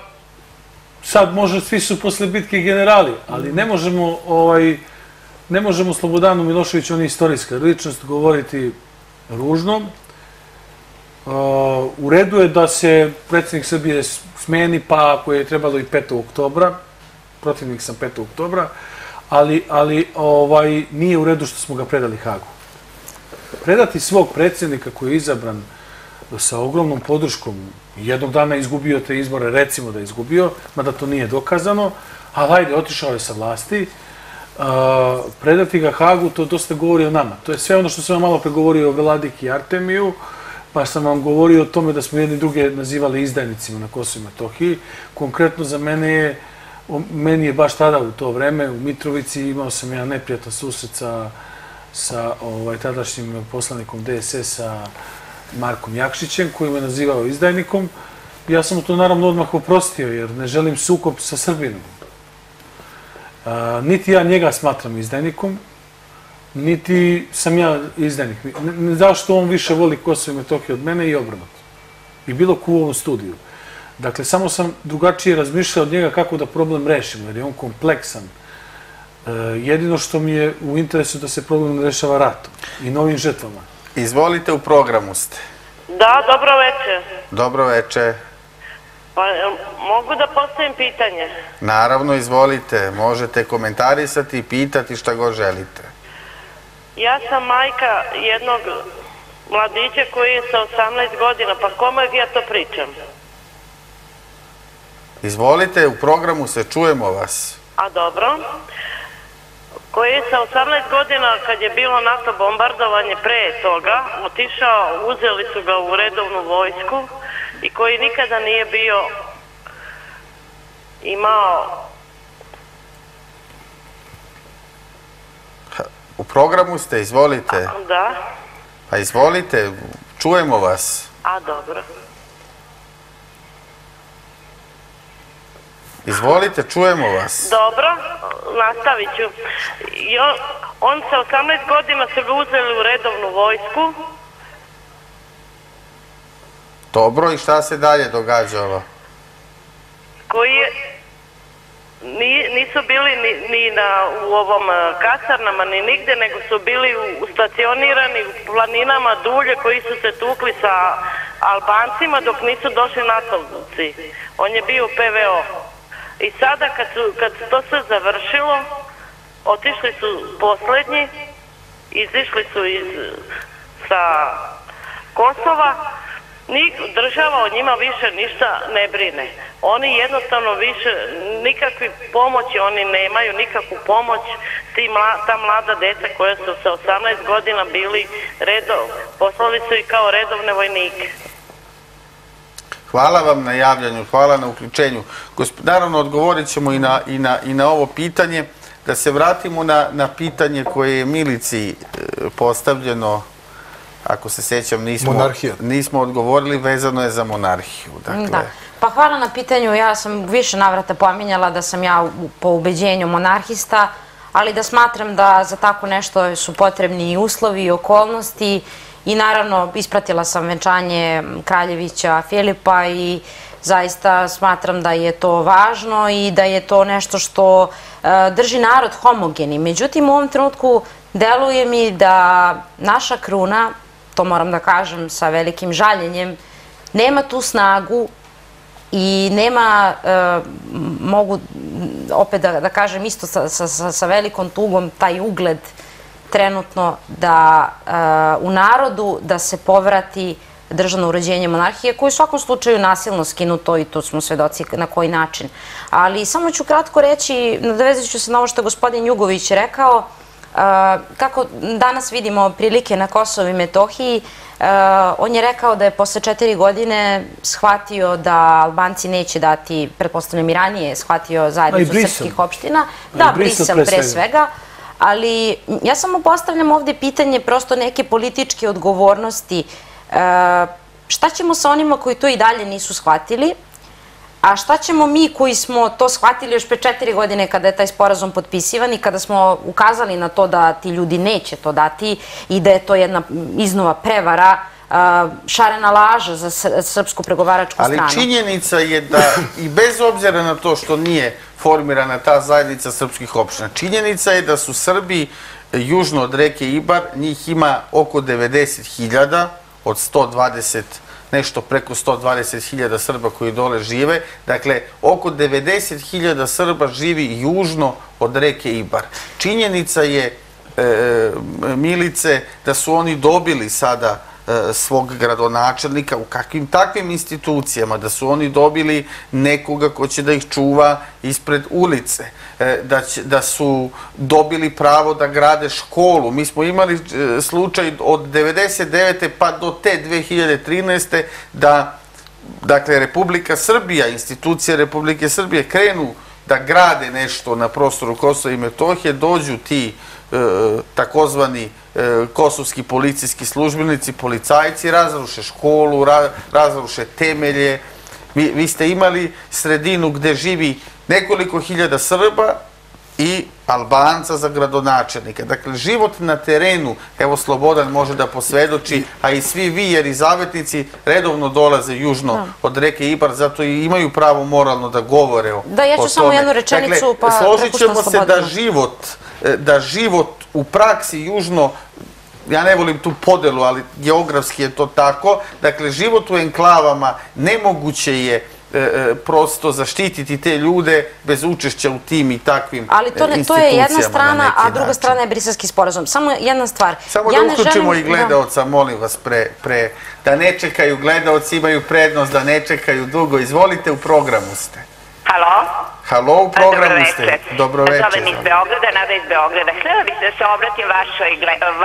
[SPEAKER 2] sad može svi su posle bitke generali, ali ne možemo ovaj ne možemo Slobodanu Miloševiću, on je istorijska ličnost, govoriti ružno. Uh, u redu je da se predsjednik Srbije smeni, pa ako je trebalo i 5. oktobra, protivnik sam 5. oktobra, ali, ali ovaj, nije u redu što smo ga predali Hagu. Predati svog predsjednika koji je izabran sa ogromnom podrškom. Jednog dana izgubio te izbore, recimo da je izgubio, mada to nije dokazano, ali ajde, otišao je sa vlasti. A, predati ga Hagu, to dosta govori o nama. To je sve ono što sam vam malo pregovorio o Veladiki i Artemiju, pa sam vam govorio o tome da smo jedni druge nazivali izdajnicima na Kosovo i Metohiji. Konkretno za mene je, meni je baš tada u to vreme, u Mitrovici, imao sam jedan neprijatan susret sa, sa ovaj, tadašnjim poslanikom DSS-a Markom Jakšićem, koji me nazivao izdajnikom. Ja sam to naravno odmah oprostio, jer ne želim sukob sa Srbinom. Niti ja njega smatram izdajnikom, niti sam ja izdajnik. Zašto on više voli Kosovo i Metohiju od mene i obrnuto. I bilo ko u ovom studiju. Dakle, samo sam drugačije razmišljao od njega kako da problem rešimo, jer je on kompleksan. E, jedino što mi je u interesu da se problem rešava ratom i novim žrtvama.
[SPEAKER 1] Izvolite, u programu ste.
[SPEAKER 7] Da, dobro večer.
[SPEAKER 1] Dobro veče.
[SPEAKER 7] Pa, mogu da postavim pitanje?
[SPEAKER 1] Naravno, izvolite. Možete komentarisati i pitati šta god želite.
[SPEAKER 7] Ja sam majka jednog mladića koji je sa 18 godina, pa kome ja to pričam?
[SPEAKER 1] Izvolite, u programu se čujemo vas.
[SPEAKER 7] A dobro. Koji je sa 18 godina, kad je bilo NATO bombardovanje pre toga, otišao, uzeli su ga u redovnu vojsku i koji nikada nije bio imao
[SPEAKER 1] U programu ste, izvolite.
[SPEAKER 7] Da,
[SPEAKER 1] Pa izvolite, čujemo vas.
[SPEAKER 7] a dobro.
[SPEAKER 1] Izvolite, čujemo vas.
[SPEAKER 7] Dobro, nastavit ću. I on, on sa 18 godina su ga uzeli u redovnu vojsku
[SPEAKER 1] Dobro, i šta se dalje događalo?
[SPEAKER 7] koji je ni, nisu bili ni, ni na, u ovom eh, kasarnama ni nigde, nego su bili u, stacionirani u planinama dulje koji su se tukli sa Albancima dok nisu došli natovci. On je bio u PVO. I sada kad, su, kad to sve završilo, otišli su poslednji, izišli su iz, sa Kosova, Nik, država o njima više ništa ne brine. Oni jednostavno više nikakvi pomoći oni nemaju, nikakvu pomoć. Ti mla, ta mlada deca koja su sa 18 godina bili redov, poslali su ih kao redovne vojnike.
[SPEAKER 1] Hvala vam na javljanju, hvala na uključenju. Naravno, odgovorit ćemo i na, i, na, i na ovo pitanje. Da se vratimo na, na pitanje koje je Milici e, postavljeno, ako se sećam, nismo,
[SPEAKER 4] Monarhija.
[SPEAKER 1] nismo odgovorili, vezano je za monarhiju. Dakle,
[SPEAKER 3] Da. Pa hvala na pitanju. Ja sam više navrata pominjala da sam ja po ubeđenju monarhista, ali da smatram da za tako nešto su potrebni i uslovi i okolnosti i naravno ispratila sam venčanje Kraljevića Filipa i zaista smatram da je to važno i da je to nešto što e, drži narod homogeni. Međutim, u ovom trenutku deluje mi da naša kruna, to moram da kažem sa velikim žaljenjem, nema tu snagu i nema, e, mogu opet da, da kažem isto sa, sa, sa velikom tugom, taj ugled trenutno da e, u narodu da se povrati državno uređenje monarhije, koje je u svakom slučaju nasilno skinuto i to smo svedoci na koji način. Ali samo ću kratko reći, nadovezat ću se na ovo što je gospodin Jugović rekao, Uh, kako danas vidimo prilike na Kosovo i Metohiji, uh, on je rekao da je posle četiri godine shvatio da Albanci neće dati, pretpostavljam i ranije, je shvatio zajednicu srpskih opština. Da,
[SPEAKER 2] Brisel pre
[SPEAKER 3] pre
[SPEAKER 2] svega.
[SPEAKER 3] Ali ja samo postavljam ovde pitanje prosto neke političke odgovornosti. Uh, šta ćemo sa onima koji to i dalje nisu shvatili? A šta ćemo mi koji smo to shvatili još pre četiri godine kada je taj sporazum potpisivan i kada smo ukazali na to da ti ljudi neće to dati i da je to jedna iznova prevara, a, šarena laža za sr- srpsku pregovaračku
[SPEAKER 1] Ali
[SPEAKER 3] stranu.
[SPEAKER 1] činjenica je da i bez obzira na to što nije formirana ta zajednica srpskih opština, činjenica je da su Srbi južno od reke Ibar, njih ima oko 90.000 od 120 nešto preko 120.000 Srba koji dole žive. Dakle, oko 90.000 Srba živi južno od reke Ibar. Činjenica je, e, Milice, da su oni dobili sada e, svog gradonačelnika, u kakvim takvim institucijama, da su oni dobili nekoga ko će da ih čuva ispred ulice, e, da, će, da su dobili pravo da grade školu. Mi smo imali e, slučaj od 99. pa do te 2013. da dakle, Republika Srbija, institucije Republike Srbije krenu da grade nešto na prostoru Kosova i Metohije, dođu ti e, takozvani e, kosovski policijski službenici, policajci, razruše školu, ra, razruše temelje. Vi, vi ste imali sredinu gde živi nekoliko hiljada Srba i Albanca za gradonačelnika. Dakle, život na terenu, evo Slobodan može da posvedoči, a i svi vi, jer i zavetnici redovno dolaze južno od reke Ibar, zato i imaju pravo moralno da govore o
[SPEAKER 3] Da, ja ću samo
[SPEAKER 1] tome.
[SPEAKER 3] jednu rečenicu,
[SPEAKER 1] dakle,
[SPEAKER 3] pa
[SPEAKER 1] složit
[SPEAKER 3] prepuštam
[SPEAKER 1] ćemo se da život, e, da život u praksi južno ja ne volim tu podelu, ali geografski je to tako. Dakle, život u enklavama nemoguće je e, e, prosto zaštititi te ljude bez učešća u tim i takvim
[SPEAKER 3] Ali to,
[SPEAKER 1] e,
[SPEAKER 3] ne, to je jedna strana, a druga
[SPEAKER 1] način.
[SPEAKER 3] strana je briselski sporazum. Samo jedna stvar.
[SPEAKER 1] Samo
[SPEAKER 3] ja
[SPEAKER 1] da
[SPEAKER 3] ne
[SPEAKER 1] uključimo
[SPEAKER 3] želim-
[SPEAKER 1] i gledaoca, molim vas, pre, pre, da ne čekaju gledaoci, imaju prednost da ne čekaju dugo. Izvolite, u programu ste.
[SPEAKER 8] Halo?
[SPEAKER 1] Halo, u programu ste.
[SPEAKER 8] večer.
[SPEAKER 1] Dobro večer.
[SPEAKER 8] Zovem iz Beograda, Nada iz Beograda. Htjela bih da se obratim vašoj,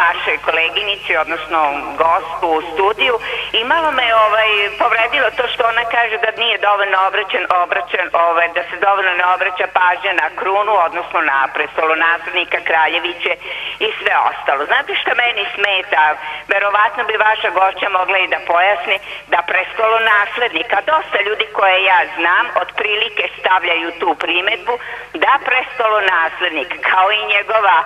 [SPEAKER 8] vašoj koleginici, odnosno gostu u studiju i malo me ovaj, povredilo to što ona kaže da nije dovoljno obraćen, obraćen, ovaj, da se dovoljno ne obraća pažnja na krunu, odnosno na prestolu naslednika Kraljeviće i sve ostalo. Znate što meni smeta? Verovatno bi vaša gošća mogla i da pojasni da prestolo naslednika, dosta ljudi koje ja znam, otprilike stavljaju tu primetbu da prestolo naslednik, kao i njegova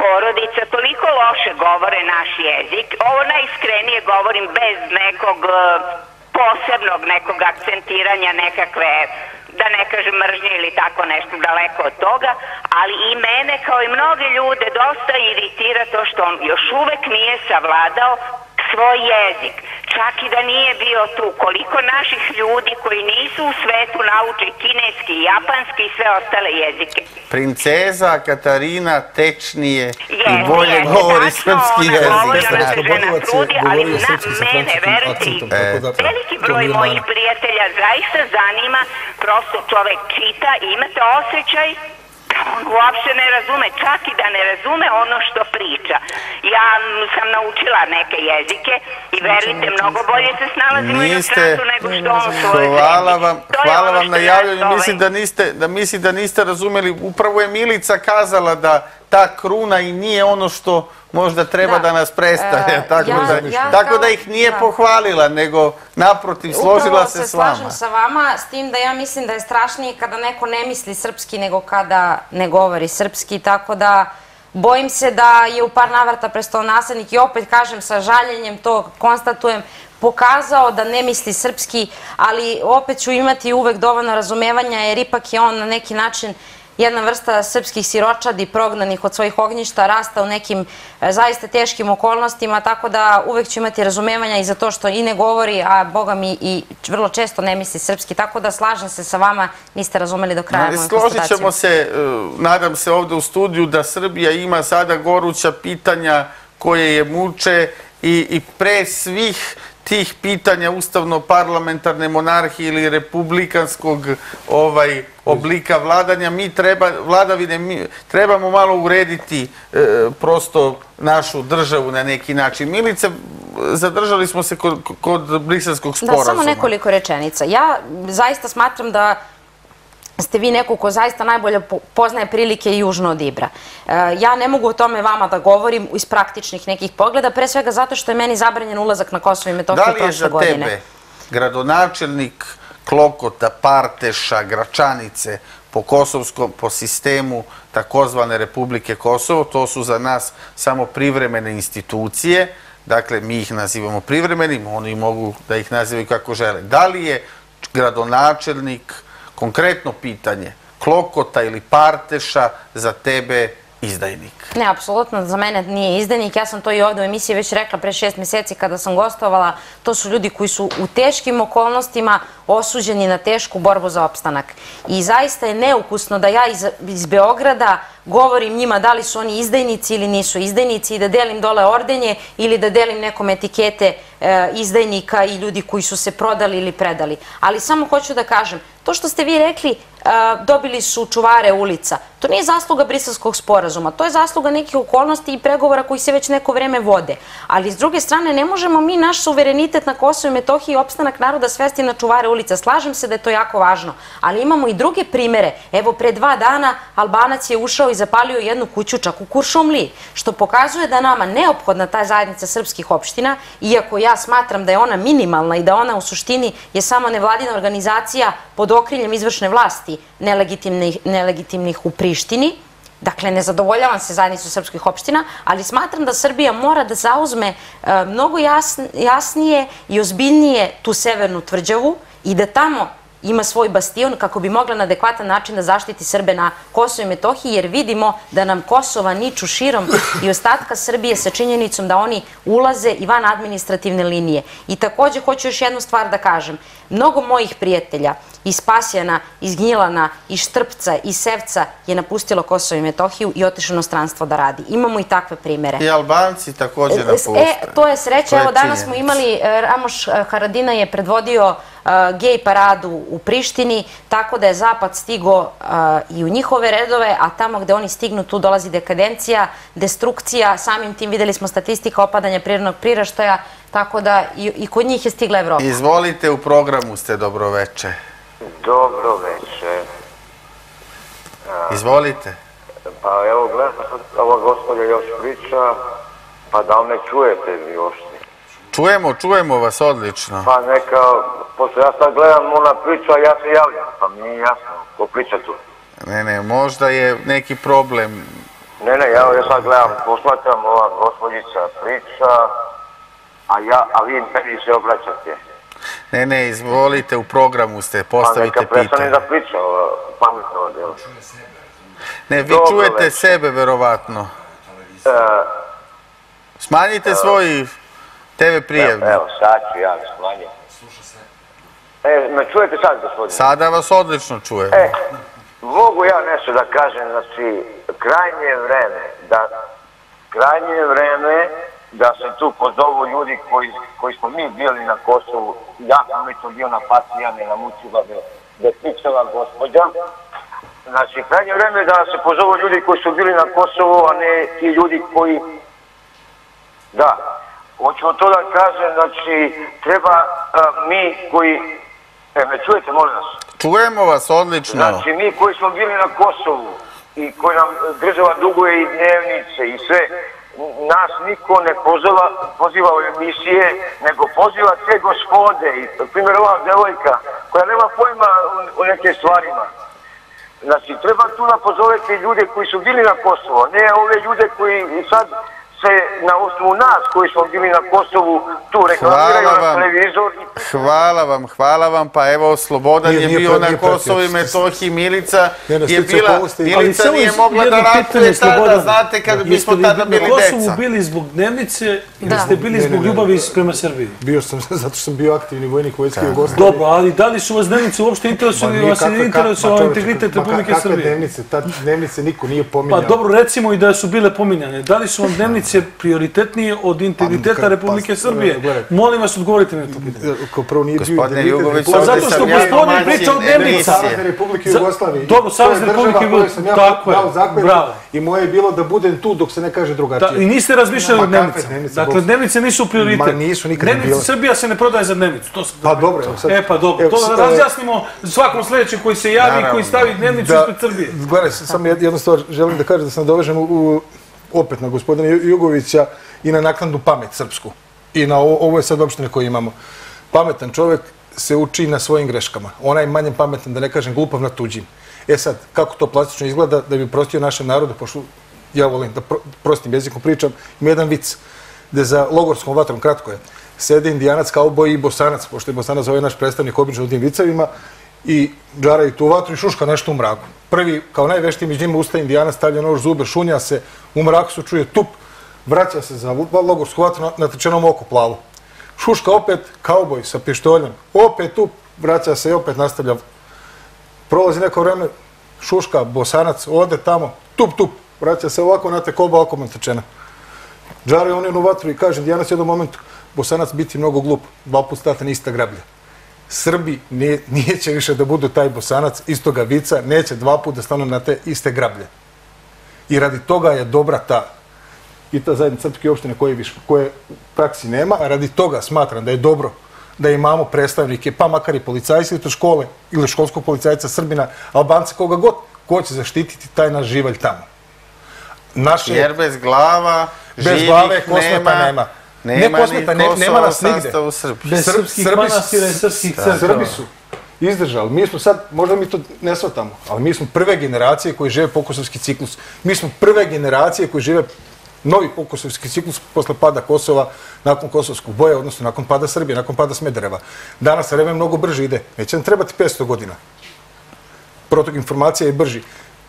[SPEAKER 8] porodica, toliko loše govore naš jezik. Ovo najiskrenije govorim bez nekog eh, posebnog nekog akcentiranja nekakve da ne kažem mržnje ili tako nešto daleko od toga, ali i mene kao i mnoge ljude dosta iritira to što on još uvek nije savladao svoj jezik. Čak i da nije bio tu. Koliko naših ljudi koji nisu u svetu nauče kineski, japanski i sve ostale jezike.
[SPEAKER 1] Princeza Katarina tečnije i bolje govori
[SPEAKER 8] tačno,
[SPEAKER 1] srpski
[SPEAKER 8] ona
[SPEAKER 1] jezik.
[SPEAKER 8] govori, ona se žena trudi, ali na mene, verujte,
[SPEAKER 1] E.
[SPEAKER 4] tako da
[SPEAKER 8] Veliki broj mojih prijatelja zaista zanima, prosto čovek čita i imate osjećaj on uopšte ne razume, čak i da ne razume ono što priča. Ja sam naučila neke jezike i verujte, mnogo bolje se snalazim u inostranstvu nego što on u svojoj
[SPEAKER 1] hvala vam, hvala
[SPEAKER 8] ono
[SPEAKER 1] vam na javljanju. Mislim da niste, da mislim da niste razumeli. Upravo je Milica kazala da ta kruna i nije ono što možda treba da,
[SPEAKER 3] Da.
[SPEAKER 1] nas predstavlja.
[SPEAKER 3] E,
[SPEAKER 1] tako,
[SPEAKER 3] ja-
[SPEAKER 1] da,
[SPEAKER 3] ja
[SPEAKER 1] tako
[SPEAKER 3] kao-
[SPEAKER 1] da ih nije
[SPEAKER 3] da.
[SPEAKER 1] pohvalila, nego naprotiv, složila
[SPEAKER 3] Upravo
[SPEAKER 1] se, s
[SPEAKER 3] slažem
[SPEAKER 1] vama.
[SPEAKER 3] sa vama, s tim da ja mislim da je strašnije kada neko ne misli srpski nego kada ne govori srpski, tako da bojim se da je u par navrata prestolonaslednik i opet kažem sa žaljenjem to konstatujem pokazao da ne misli srpski, ali opet ću imati uvek dovoljno razumevanja jer ipak je on na neki način jedna vrsta srpskih siročadi prognanih od svojih ognjišta rasta u nekim e, zaista teškim okolnostima, tako da uvek ću imati razumevanja i za to što i ne govori, a boga mi i vrlo često ne misli srpski, tako da slažem se sa vama, niste razumeli do kraja moju
[SPEAKER 1] složit
[SPEAKER 3] konstataciju.
[SPEAKER 1] ćemo se, e, nadam se ovde u studiju, da Srbija ima sada goruća pitanja koje je muče i, i pre svih tih pitanja ustavno-parlamentarne monarhije ili republikanskog ovaj oblika vladanja, mi treba, vladavine, mi trebamo malo urediti e, prosto našu državu na neki način. Milice, zadržali smo se kod, kod briselskog
[SPEAKER 3] Da,
[SPEAKER 1] sporazuma.
[SPEAKER 3] samo nekoliko rečenica. Ja zaista smatram da ste vi neko ko zaista najbolje po- poznaje prilike južno od Ibra. E, ja ne mogu o tome vama da govorim iz praktičnih nekih pogleda, pre svega zato što je meni zabranjen ulazak na Kosovo i Metohiju
[SPEAKER 1] Da li je
[SPEAKER 3] prošle
[SPEAKER 1] za
[SPEAKER 3] godine.
[SPEAKER 1] tebe gradonačelnik Klokota, Parteša, Gračanice po kosovskom, po sistemu takozvane Republike Kosovo, to su za nas samo privremene institucije, dakle mi ih nazivamo privremenim, oni mogu da ih nazivaju kako žele. Da li je gradonačelnik, konkretno pitanje, Klokota ili Parteša za tebe izdajnik?
[SPEAKER 3] Ne, apsolutno za mene nije izdanik. Ja sam to i ovde u emisiji već rekla pre šest meseci kada sam gostovala. To su ljudi koji su u teškim okolnostima osuđeni na tešku borbu za opstanak. I zaista je neukusno da ja iz, iz Beograda govorim njima da li su oni izdajnici ili nisu izdajnici i da delim dole ordenje ili da delim nekom etikete e, izdajnika i ljudi koji su se prodali ili predali. Ali samo hoću da kažem, to što ste vi rekli, dobili su čuvare ulica, to nije zasluga briselskog sporazuma, to je zasluga nekih okolnosti i pregovora koji se već neko vreme vode. Ali s druge strane, ne možemo mi naš suverenitet na Kosovo i Metohiji i opstanak naroda svesti na čuvare ulica. Slažem se da je to jako važno, ali imamo i druge primere. Evo, pre dva dana Albanac je ušao i zapalio jednu kuću čak u Kuršumliji, što pokazuje da nama neophodna ta zajednica srpskih opština, iako ja smatram da je ona minimalna i da ona u suštini je samo nevladina organizacija pod okriljem izvršne vlasti nelegitimnih, nelegitimnih u Prištini, Dakle, ne zadovoljavam se zajednicu srpskih opština, ali smatram da Srbija mora da zauzme e, mnogo jasn, jasnije i ozbiljnije tu severnu tvrđavu i da tamo ima svoj bastion kako bi mogla na adekvatan način da zaštiti Srbe na Kosovo i Metohiji, jer vidimo da nam Kosova niču širom i ostatka Srbije sa činjenicom da oni ulaze i van administrativne linije. I takođe hoću još jednu stvar da kažem. Mnogo mojih prijatelja iz Pasjana, iz Gnjilana, iz Štrpca, iz Sevca je napustilo Kosovo i Metohiju i otišlo na stranstvo da radi. Imamo i takve primere.
[SPEAKER 1] I Albanci takođe
[SPEAKER 3] E, to je sreća.
[SPEAKER 1] To je
[SPEAKER 3] Evo, danas smo imali, e, Ramoš e, Haradina je predvodio e, gej paradu u Prištini, tako da je Zapad stigo e, i u njihove redove, a tamo gde oni stignu, tu dolazi dekadencija, destrukcija, samim tim videli smo statistika opadanja prirodnog priraštaja, tako da i, i kod njih je stigla Evropa.
[SPEAKER 1] Izvolite, u programu ste dobroveče.
[SPEAKER 9] Dobro veče.
[SPEAKER 1] Izvolite.
[SPEAKER 9] Pa evo gledam, sad ova gospođa još priča, pa da li me čujete vi uopšte?
[SPEAKER 1] Čujemo, čujemo vas odlično.
[SPEAKER 9] Pa neka, pošto ja sad gledam ona priča, ja se javljam, pa mi nije jasno ko priča tu.
[SPEAKER 1] Ne, ne, možda je neki problem.
[SPEAKER 9] Ne, ne, ja, ja sad gledam, posmatram ova gospođica priča, a ja, a vi meni se obraćate.
[SPEAKER 1] Ne, ne, izvolite, u programu ste,
[SPEAKER 9] Pa
[SPEAKER 1] postavite
[SPEAKER 9] neka prestane
[SPEAKER 1] pitanje.
[SPEAKER 9] da priča ova pametna odjela.
[SPEAKER 1] Ne, vi
[SPEAKER 9] Dobro
[SPEAKER 1] čujete sebe, verovatno.
[SPEAKER 9] E,
[SPEAKER 1] Smanjite svoj TV prijemnik.
[SPEAKER 9] evo, sad ću ja smanjim. E, me čujete sad, gospodine?
[SPEAKER 1] Sada vas odlično čujem.
[SPEAKER 9] E, mogu ja nešto da kažem, znači, krajnje je vreme, da, krajnje je vreme da se tu pozovu ljudi koji, koji smo mi bili na Kosovu, ja sam mi to bio na Pasijane, na Mučibave, pričala gospođa. Znači, krajnje vreme je da se pozovu ljudi koji su bili na Kosovu, a ne ti ljudi koji... Da, hoću to da kažem, znači, treba a, mi koji... E, me čujete, molim vas?
[SPEAKER 1] Čujemo vas odlično.
[SPEAKER 9] Znači, mi koji smo bili na Kosovu i koji nam država duguje i dnevnice i sve, nas niko ne poziva, poziva u emisije, nego poziva te gospode. I, primjer, ova devojka koja nema pojma o, nekim stvarima. Znači, treba tu da pozovete ljude koji su bili na Kosovu, ne ove ljude koji sad se na osnovu nas koji smo bili na Kosovu tu reklamiraju
[SPEAKER 1] Hvala
[SPEAKER 9] na televizor i
[SPEAKER 1] Hvala vam, hvala vam. Pa evo, Slobodan
[SPEAKER 4] Nije-
[SPEAKER 1] je bio na. Kosovu i Metohiji, Milica je bila, Milica nije mogla da ratuje tada, znate, kad mi
[SPEAKER 2] Jeste
[SPEAKER 1] smo
[SPEAKER 2] li
[SPEAKER 1] tada
[SPEAKER 2] na
[SPEAKER 1] bili
[SPEAKER 2] Kosovu
[SPEAKER 1] deca.
[SPEAKER 2] bili zbog dnevnice ili
[SPEAKER 3] Da.
[SPEAKER 2] ste bili zbog ljubavi prema Srbiji?
[SPEAKER 4] Bio sam, zato što sam bio aktivni vojnik vojske Jugoslavije.
[SPEAKER 2] Dobro, ali da li su vas dnevnice uopšte interesovali, vas
[SPEAKER 4] kakve-
[SPEAKER 2] je interesovao integritet Republike
[SPEAKER 4] kakve
[SPEAKER 2] Srbije?
[SPEAKER 4] dnevnice, ta dnevnice niko nije
[SPEAKER 2] Pa
[SPEAKER 4] pominjao.
[SPEAKER 2] dobro, recimo i da su bile pominjane. Da li su vam dnevnice prioritetnije od integriteta
[SPEAKER 4] Pa,
[SPEAKER 2] Republike
[SPEAKER 4] pa,
[SPEAKER 2] Srbije?
[SPEAKER 4] gledajte.
[SPEAKER 2] Molim vas, odgovorite na to pitanje.
[SPEAKER 4] Kao prvo nije bio Republike-
[SPEAKER 2] Pa zato što gospodin priča o
[SPEAKER 1] emisije.
[SPEAKER 2] dnevnicama.
[SPEAKER 4] Savezne Republike Jugoslavije.
[SPEAKER 2] Dobro,
[SPEAKER 4] je država
[SPEAKER 2] Republike
[SPEAKER 4] ja
[SPEAKER 2] tako je, bravo.
[SPEAKER 4] I moje je bilo da budem tu dok se ne kaže
[SPEAKER 2] Da,
[SPEAKER 4] drugačije.
[SPEAKER 2] I niste razmišljali o dnevnicama. Dakle, dnevnice nisu prioritet.
[SPEAKER 4] Ma nisu nikad ni
[SPEAKER 2] Dnevnice. Srbija se ne prodaje za dnevnicu. To
[SPEAKER 4] Pa dobro,
[SPEAKER 2] E pa dobro, to da
[SPEAKER 4] e,
[SPEAKER 2] razjasnimo svakom sledećem koji se javi i koji stavi dnevnicu ispred Srbije.
[SPEAKER 4] Gledaj, samo jed- jednu stvar želim da kažem da se nadovežem u, opet na gospodina Ju- Jugovića i na naknadnu pamet srpsku. I na ovo, je sad opštine koje imamo. Pametan čovjek se uči na svojim greškama. Onaj manje pametan, da ne kažem glupav na tuđim. E sad, kako to plastično izgleda da bi prostio našem narodu, pošto ja volim da pro, prostim jezikom pričam, ima jedan vic, gde za logorskom vatrom, kratko je, sede indijanac, kauboj i bosanac, pošto je bosanac ovaj naš predstavnik obično u tim vicevima, i džaraju tu vatru i šuška nešto u mraku. Prvi, kao najveštiji među njima ustaje indijanac, stavlja nož zube, šunja se, u mraku se čuje tup, vraća se za logorsku vatru na, trčenom oku plavo. Šuška opet, kauboj sa pištoljem, opet tup, vraća se i opet nastavlja. Prolazi neko vreme, šuška, bosanac, ode tamo, tup, tup, vraća se ovako, na te koba ovako natrčena. Džaraju oni u vatru i kaže, Indijanac u jednom momentu, Bosanac biti mnogo glup, dva put stati na ista grablja. Srbi nije, neće više da budu taj Bosanac istoga vica, neće dva puta da stanu na te iste grablje. I radi toga je dobra ta i ta zajednica srpske opštine koje, više, koje praksi nema, a radi toga smatram da je dobro da imamo predstavnike, pa makar i policajci ili škole, ili školskog policajca Srbina, Albanca, koga god, ko će zaštititi taj naš živalj tamo. Naše,
[SPEAKER 1] Jer bez glava,
[SPEAKER 4] bez
[SPEAKER 1] živih
[SPEAKER 4] glave
[SPEAKER 1] nema,
[SPEAKER 4] nema.
[SPEAKER 1] Nema
[SPEAKER 4] ne kosmeta,
[SPEAKER 1] ni
[SPEAKER 4] ne, nema nas
[SPEAKER 1] u
[SPEAKER 4] nigde.
[SPEAKER 1] sastavu Srbije.
[SPEAKER 2] Bez
[SPEAKER 4] Srb-
[SPEAKER 2] srpskih
[SPEAKER 4] Srbi su-
[SPEAKER 2] manastira i srpskih crkava.
[SPEAKER 4] Srbi su izdržali. Mi smo sad, možda mi to ne shvatamo, ali mi smo prve generacije koji žive pokosovski ciklus. Mi smo prve generacije koji žive novi pokosovski ciklus posle pada Kosova, nakon kosovskog boja, odnosno nakon pada Srbije, nakon pada Smedereva. Danas vreme mnogo brže ide. Neće nam trebati 500 godina. Protok informacija je brži.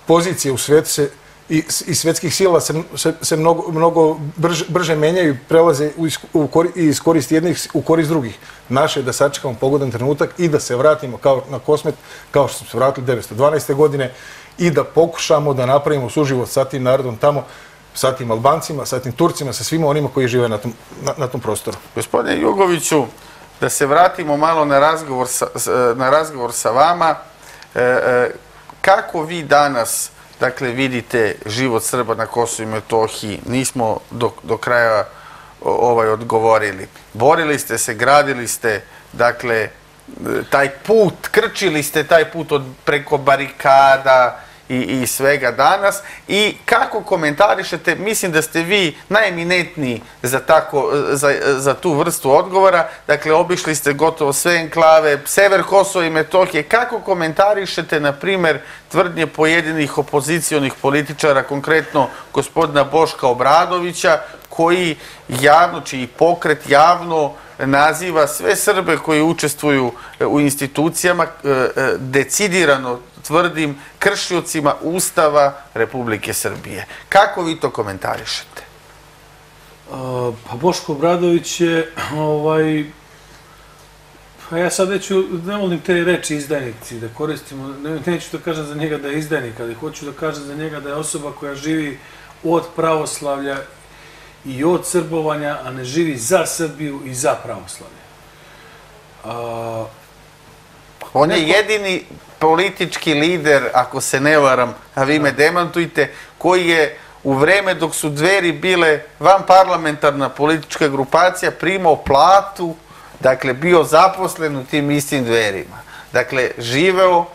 [SPEAKER 4] Pozicije u svetu se i, i svetskih sila se, se, se mnogo, mnogo brže, menjaju, prelaze u, u iz jednih u korist drugih. Naše je da sačekamo pogodan trenutak i da se vratimo kao na kosmet, kao što smo se vratili 912. godine i da pokušamo da napravimo suživot sa tim narodom tamo, sa tim Albancima, sa tim Turcima, sa svima onima koji žive na tom, na, na tom prostoru.
[SPEAKER 1] Gospodine Jugoviću, da se vratimo malo na razgovor sa, na razgovor sa vama. E, e, kako vi danas dakle, vidite život Srba na Kosovu i Metohiji? Nismo do, do kraja ovaj odgovorili. Borili ste se, gradili ste, dakle, e, taj put, krčili ste taj put od preko barikada i, i svega danas. I kako komentarišete, mislim da ste vi najeminentniji za, tako, za, za tu vrstu odgovora, dakle obišli ste gotovo sve enklave, sever Kosova i Metohije, kako komentarišete, na primer, tvrdnje pojedinih opozicijonih političara, konkretno gospodina Boška Obradovića, koji javno, čiji pokret javno naziva sve Srbe koji učestvuju u institucijama e, e, decidirano tvrdim kršiocima Ustava Republike Srbije. Kako vi to komentarišete?
[SPEAKER 2] Pa Boško Obradović je, ovaj, pa ja sad neću, ne volim te reči izdajnici da koristimo, ne, neću da kažem za njega da je izdajnik, ali hoću da kažem za njega da je osoba koja živi od pravoslavlja i od srbovanja, a ne živi za Srbiju i za pravoslavlje. A,
[SPEAKER 1] On je jedini politički lider, ako se ne varam, a vi me demantujte, koji je u vreme dok su dveri bile van parlamentarna politička grupacija primao platu, dakle bio zaposlen u tim istim dverima. Dakle, živeo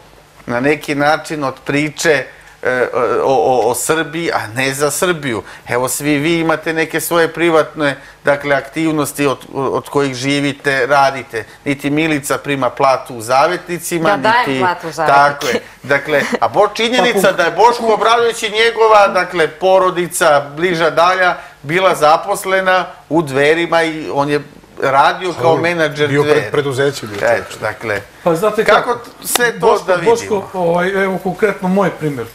[SPEAKER 1] na neki način od priče o, o, o Srbiji, a ne za Srbiju. Evo, svi vi imate neke svoje privatne dakle, aktivnosti od, od kojih živite, radite. Niti Milica prima platu u zavetnicima,
[SPEAKER 3] Ja dajem
[SPEAKER 1] niti...
[SPEAKER 3] platu u
[SPEAKER 1] Tako je. Dakle, a bo, činjenica da je Boško Obradović i njegova, dakle, porodica, bliža dalja, bila zaposlena u dverima i on je radio kao menadžer
[SPEAKER 4] bio
[SPEAKER 1] dveri.
[SPEAKER 4] pred, preduzeće. Bio
[SPEAKER 1] Eto, dakle,
[SPEAKER 2] Pa znate
[SPEAKER 1] kako
[SPEAKER 2] kako,
[SPEAKER 1] sve to
[SPEAKER 2] Boško,
[SPEAKER 1] da vidimo?
[SPEAKER 2] Boško, ovaj, evo konkretno moj primjer.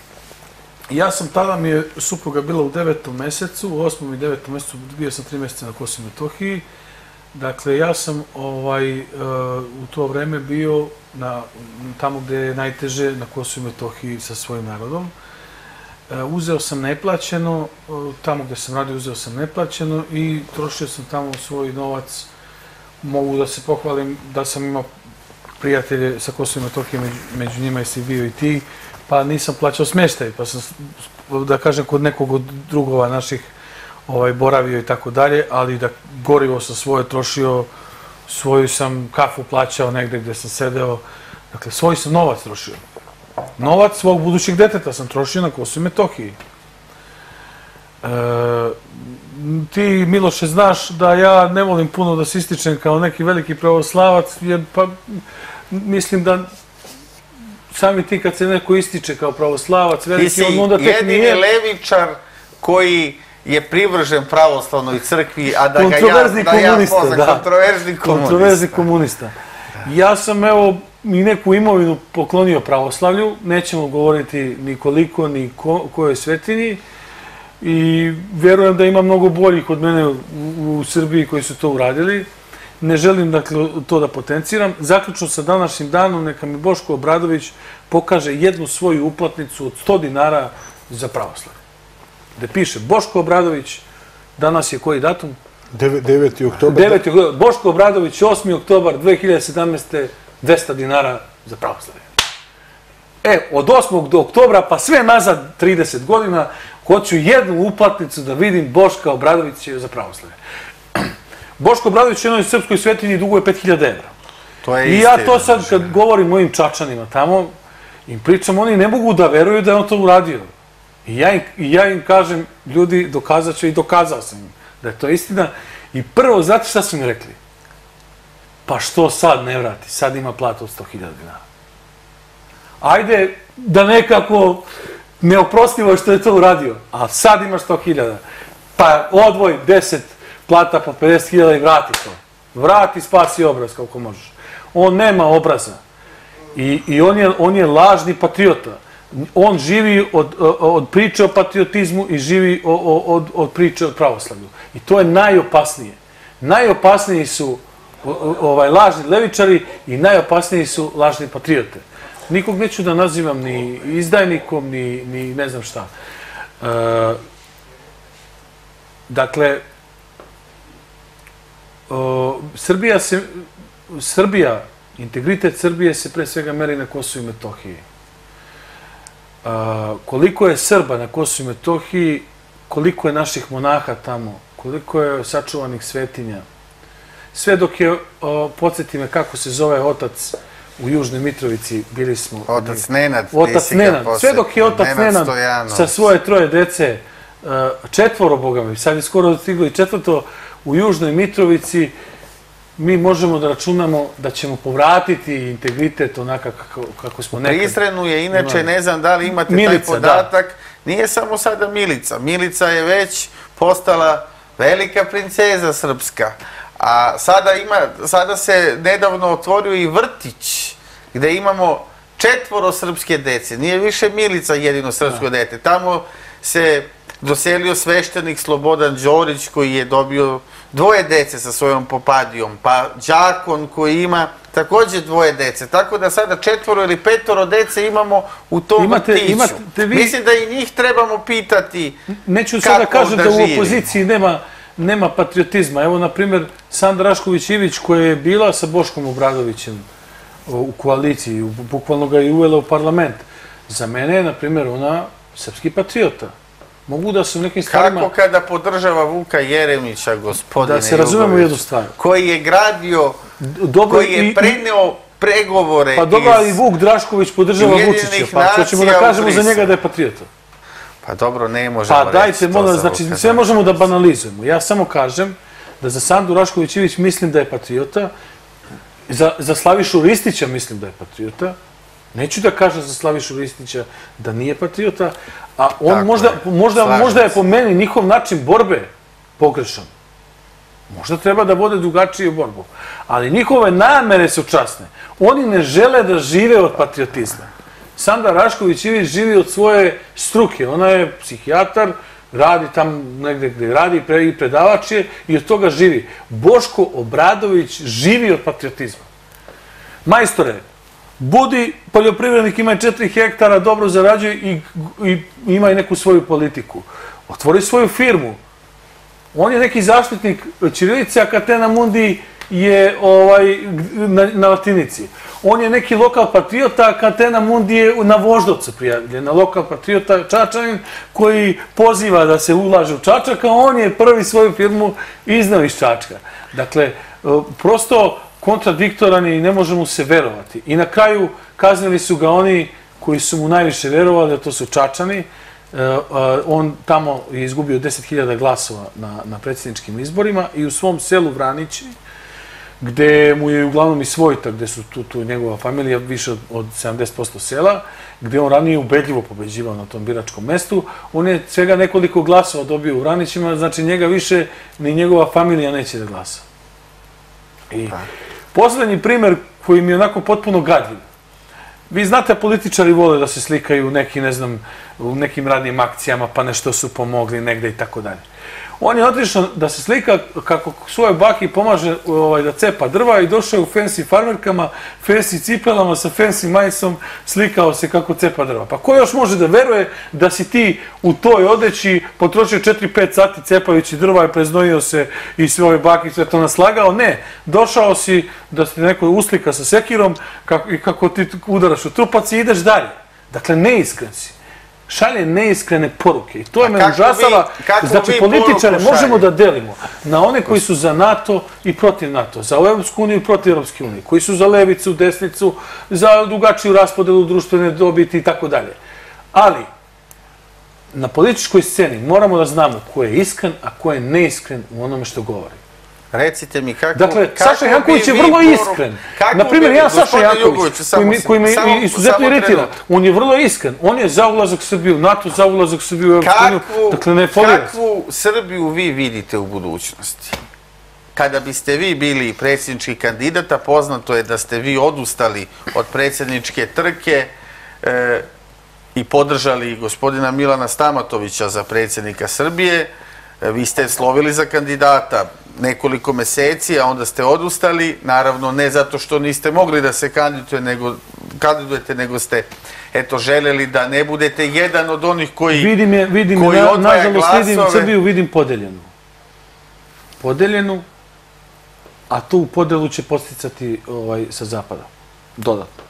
[SPEAKER 2] Ja sam tada mi je supruga bila u devetom mesecu, u osmom i devetom mesecu bio sam tri mjeseca na Kosovo Metohiji. Dakle, ja sam ovaj, uh, u to vreme bio na, tamo gdje je najteže na Kosovo Metohiji sa svojim narodom. Uh, uzeo sam neplaćeno, uh, tamo gdje sam radio uzeo sam neplaćeno i trošio sam tamo svoj novac. Mogu da se pohvalim da sam imao prijatelje sa Kosova i Metohije, među njima jesi bio i ti, pa nisam plaćao smještaj, pa sam, da kažem, kod nekog od drugova naših ovaj, boravio i tako dalje, ali da gorivo sam svoje trošio, svoju sam kafu plaćao negde gdje sam sedeo, dakle, svoj sam novac trošio. Novac svog budućeg deteta sam trošio na Kosovo i Metohiji. E, ti, Miloše, znaš da ja ne volim puno da se ističem kao neki veliki pravoslavac, jer pa mislim da sami ti kad se neko ističe kao pravoslavac,
[SPEAKER 1] Ti
[SPEAKER 2] veliki,
[SPEAKER 1] si
[SPEAKER 2] on onda tek
[SPEAKER 1] jedini
[SPEAKER 2] nije
[SPEAKER 1] levičar koji je privržen pravoslavnoj crkvi, a da ga ja,
[SPEAKER 2] kontroverzni
[SPEAKER 1] da ja poznam,
[SPEAKER 2] da.
[SPEAKER 1] kontroverzni komunista.
[SPEAKER 2] Kontroverzni komunista. Ja sam, evo, i neku imovinu poklonio pravoslavlju, nećemo govoriti ni koliko, ni ko, kojoj svetini, i vjerujem da ima mnogo boljih od mene u, u Srbiji koji su to uradili. Ne želim dakle, to da potenciram. Zaključno sa današnjim danom, neka mi Boško Obradović pokaže jednu svoju uplatnicu od 100 dinara za pravoslav. Gde piše Boško Obradović, danas je koji datum?
[SPEAKER 4] Deve- 9. oktober.
[SPEAKER 2] 9. oktobar, Boško Obradović, 8. oktobar 2017. 200 dinara za pravoslavlje. E, od 8. do oktobra, pa sve nazad 30 godina, hoću jednu uplatnicu da vidim Boška Obradovića za pravoslavlje. Boško Obradović jednoj srpskoj svetinji duguje 5000 evra.
[SPEAKER 1] To je
[SPEAKER 2] I ja to sad
[SPEAKER 1] znači.
[SPEAKER 2] kad govorim mojim čačanima tamo, im pričam, oni ne mogu da veruju da je on to uradio. I ja im, i ja im kažem, ljudi, dokazat ću i dokazao sam im da je to istina. I prvo, znate šta su mi rekli? Pa što sad ne vrati? Sad ima platu od 100.000 dinara. Ajde da nekako neoprostivo je što je to uradio, a sad ima 100.000. Pa odvoj 10 plata po 50.000 i vrati to. Vrati, spasi obraz koliko možeš. On nema obraza. I, i on, je, on je lažni patriota. On živi od, od priče o patriotizmu i živi o- o- od, od priče o pravoslavlju. I to je najopasnije. Najopasniji su ovaj, lažni levičari i najopasniji su lažni patriote. Nikog neću da nazivam ni izdajnikom, ni, ni ne znam šta. E, dakle, o, Srbija se, Srbija, integritet Srbije se pre svega meri na Kosovu i Metohiji. A, koliko je Srba na Kosovu i Metohiji, koliko je naših monaha tamo, koliko je sačuvanih svetinja. Sve dok je, o, podsjeti me kako se zove otac u Južnoj Mitrovici, bili smo...
[SPEAKER 1] Otac Nenad,
[SPEAKER 2] Otac Nenad. Sve dok je otac
[SPEAKER 1] Nenad
[SPEAKER 2] Nenad, sa svoje troje dece, e, četvoro, boga mi, sad je skoro stiglo i četvrto, u Južnoj Mitrovici, mi možemo da računamo da ćemo povratiti integritet onaka kako, kako smo nekad.
[SPEAKER 1] Pristrenu je, inače,
[SPEAKER 2] imali.
[SPEAKER 1] ne znam da li imate
[SPEAKER 2] Milica,
[SPEAKER 1] taj podatak, nije samo sada Milica. Milica je već postala velika princeza srpska. A sada, ima, sada se nedavno otvorio i vrtić, gde imamo četvoro srpske dece. Nije više Milica jedino srpsko dete. Tamo se doselio sveštenik Slobodan Đorić koji je dobio dvoje dece sa svojom popadijom, pa đakon koji ima takođe dvoje dece. Tako da sada četvoro ili petoro dece imamo u tom
[SPEAKER 2] Imate-
[SPEAKER 1] vrtiću.
[SPEAKER 2] imate vi-
[SPEAKER 1] Mislim da i njih trebamo pitati
[SPEAKER 2] Neću sad da
[SPEAKER 1] kako
[SPEAKER 2] kažem da, u
[SPEAKER 1] živi.
[SPEAKER 2] opoziciji nema, nema patriotizma. Evo, na primjer, Sandra Rašković-Ivić koja je bila sa Boškom Obradovićem u koaliciji, u- bukvalno ga je uvela u parlament. Za mene je, na primjer, ona srpski patriota. Mogu da se u nekim stvarima...
[SPEAKER 1] Kako kada podržava Vuka Jeremića, gospodine
[SPEAKER 2] Da se razumemo jednu stvar.
[SPEAKER 1] Koji je gradio,
[SPEAKER 2] Dobro,
[SPEAKER 1] koji je
[SPEAKER 2] i-
[SPEAKER 1] preneo pregovore
[SPEAKER 2] Pa dobro, ali. Vuk Drašković podržava Vučića, pa što ćemo da kažemo za njega da je patriota?
[SPEAKER 1] Pa dobro, ne možemo
[SPEAKER 2] Pa
[SPEAKER 1] reći
[SPEAKER 2] dajte,
[SPEAKER 1] to
[SPEAKER 2] znači
[SPEAKER 1] Vuka
[SPEAKER 2] sve možemo da banalizujemo. Ja samo kažem da za Sandu Rašković-Ivić mislim da je patriota, za, za Slavišu Ristića mislim da je patriota, neću da kažem za Slavišu Ristića da nije patriota, a on
[SPEAKER 1] Tako
[SPEAKER 2] možda,
[SPEAKER 1] je.
[SPEAKER 2] možda, možda je po meni njihov način borbe pogrešan. Možda treba da vode drugačiju borbu. Ali njihove namere su časne. Oni ne žele da žive od patriotizma. Sandra Rašković-Ivić živi od svoje struke. Ona je psihijatar, radi tam negde gde radi pre- i predavač je i od toga živi. Boško Obradović živi od patriotizma. Majstore, budi poljoprivrednik, ima 4 hektara, dobro zarađuje i, i ima i neku svoju politiku. Otvori svoju firmu, on je neki zaštitnik Ćirilice, a Katena Mundi je ovaj, na, na latinici. On je neki lokal patriota, a Katena Mundi je na Voždovcu prijavljen, na lokal patriota Čačanin, koji poziva da se ulaže u Čačak, a on je prvi svoju firmu iznao iz Čačka. Dakle, e, prosto kontradiktoran je i ne može mu se verovati. I na kraju kaznili su ga oni koji su mu najviše verovali, a to su Čačani, E, on tamo je izgubio 10.000 glasova na, na predsjedničkim izborima i u svom selu Vranići, gde mu je uglavnom i svojta, gde su tu, tu njegova familija više od, od 70% sela, gde on ranije ubedljivo pobeđivao na tom biračkom mestu, on je svega nekoliko glasova dobio u Vranićima, znači njega više ni njegova familija neće da glasa. I poslednji primer koji mi je onako potpuno gadljiv, Vi znate, političari vole da se slikaju u neki, ne znam, u nekim radnim akcijama, pa nešto su pomogli negde i tako dalje. On je otišao da se slika kako svojoj baki pomaže ovaj, da cepa drva i došao je u fancy farmerkama, fancy cipelama sa fancy majicom, slikao se kako cepa drva. Pa ko još može da veruje da si ti u toj odeći potrošio 4-5 sati cepajući drva i preznojio se i sve ove baki sve to naslagao? Ne, došao si da se neko uslika sa sekirom kako, i kako ti udaraš u trupac i ideš dalje. Dakle, neiskren si šalje neiskrene poruke. I to je me užasava.
[SPEAKER 1] vi-
[SPEAKER 2] Znači, političare možemo da delimo na one koji su za NATO i protiv NATO, za Europsku uniju i protiv Europske unije, koji su za levicu, desnicu, za drugačiju raspodelu društvene dobiti i tako dalje. Ali, na političkoj sceni moramo da znamo ko je iskren, a ko je neiskren u onome što govori.
[SPEAKER 1] Recite mi kako...
[SPEAKER 2] Dakle,
[SPEAKER 1] kako
[SPEAKER 2] Saša Janković je vrlo iskren. Na primjer, ja Saša Janković, koji mi, me
[SPEAKER 1] samo-
[SPEAKER 2] izuzetno iritira, on je vrlo iskren. On je za ulazak Srbije u NATO, za ulazak Srbije u Europsku uniju.
[SPEAKER 1] Kakvu,
[SPEAKER 2] Dakle, ne folira
[SPEAKER 1] kakvu Srbiju vi vidite u budućnosti? Kada biste vi bili predsjednički kandidat, a poznato je da ste vi odustali od predsjedničke trke e, i podržali gospodina Milana Stamatovića za predsjednika Srbije, e, vi ste slovili za kandidata nekoliko meseci, a onda ste odustali, naravno ne zato što niste mogli da se kandidujete, nego, kandidujete, nego ste eto želeli da ne budete jedan od onih koji
[SPEAKER 2] Vidim je, vidim
[SPEAKER 1] koji
[SPEAKER 2] na, nažalost vidim. Srbiju, vidim podeljenu. Podeljenu, a tu podelu će posticati ovaj, sa zapada. Dodatno.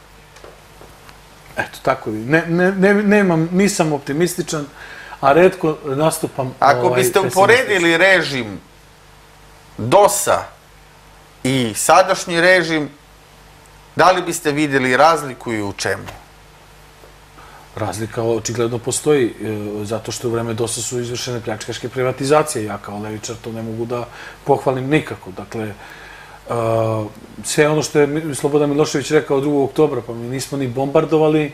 [SPEAKER 2] Eto, tako vidim. Ne, ne, ne, nemam, nisam optimističan, a redko nastupam
[SPEAKER 1] Ako
[SPEAKER 2] ovaj,
[SPEAKER 1] biste uporedili režim DOS-a i sadašnji režim, da li biste vidjeli razliku i u čemu?
[SPEAKER 2] Razlika očigledno postoji, e, zato što u vreme DOS-a su izvršene pljačkaške privatizacije. Ja kao levičar to ne mogu da pohvalim nikako. Dakle, e, sve ono što je Slobodan Milošević rekao 2. oktobra, pa mi nismo ni bombardovali e,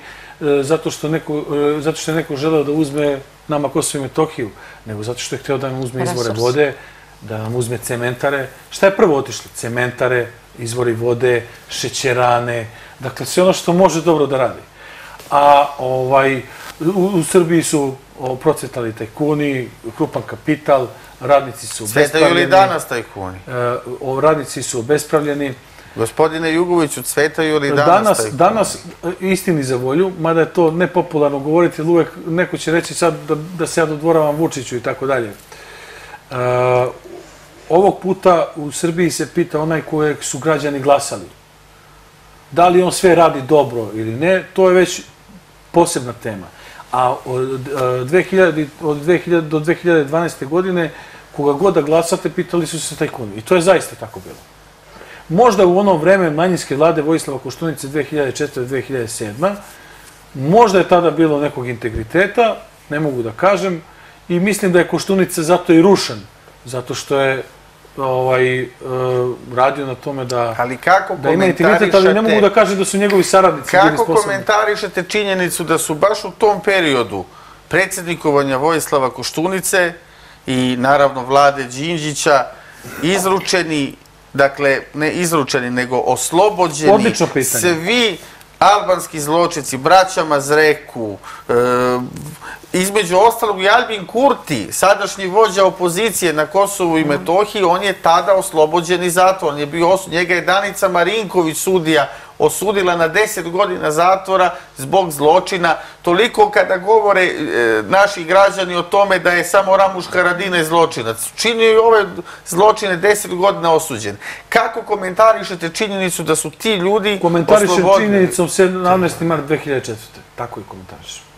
[SPEAKER 2] zato što, neko, zato što je neko želeo da uzme nama Kosovo i Metohiju, nego zato što je hteo da nam uzme izvore
[SPEAKER 3] Resurs.
[SPEAKER 2] vode, da nam uzme cementare. Šta je prvo otišlo? Cementare, izvori vode, šećerane, dakle sve ono što može dobro da radi a ovaj, u, u Srbiji su procvetali tajkuni, krupan kapital, radnici su
[SPEAKER 1] Cvetaju li
[SPEAKER 2] obespravljeni.
[SPEAKER 1] danas tajkuni?
[SPEAKER 2] E, radnici su obespravljeni.
[SPEAKER 1] Gospodine Jugoviću, cvetaju li danas,
[SPEAKER 2] Danas,
[SPEAKER 1] tajkuni?
[SPEAKER 2] danas, e, istini za volju, mada je to nepopularno govoriti, uvek neko će reći sad da, da se ja dodvoravam Vučiću i tako dalje. E, ovog puta u Srbiji se pita onaj kojeg su građani glasali. Da li on sve radi dobro ili ne, to je već posebna tema. A od, e, 2000, od 2000 do 2012. godine, koga god da glasate, pitali su se tajkuni. I to je zaista tako bilo. Možda u ono vreme manjinske vlade Vojislava Koštunice 2004-2007, možda je tada bilo nekog integriteta, ne mogu da kažem, i mislim da je Koštunica zato i rušen, zato što je ovaj, e, radio na tome da,
[SPEAKER 1] Ali kako
[SPEAKER 2] da ima integritet, ali ne mogu da kažem da su njegovi saradnici bili
[SPEAKER 1] Kako
[SPEAKER 2] sposobni.
[SPEAKER 1] komentarišete činjenicu da su baš u tom periodu predsjednikovanja Vojislava Koštunice i naravno vlade Đinđića izručeni, dakle ne izručeni, nego oslobođeni svi albanski zločinci, braća Mazreku, e, između ostalog i Albin Kurti, sadašnji vođa opozicije na Kosovu i Metohiji, on je tada oslobođen iz zatvora. On je bio osu... Njega je Danica Marinković sudija osudila na 10 godina zatvora zbog zločina. Toliko kada govore e, naši građani o tome da je samo Ramuš Haradinaj zločinac. Činio je ove zločine 10 godina osuđen. Kako komentarišete činjenicu da su ti ljudi
[SPEAKER 2] Komentarišem
[SPEAKER 1] oslobodeni?
[SPEAKER 2] činjenicom 17. mart 2004. Tako i komentarišem.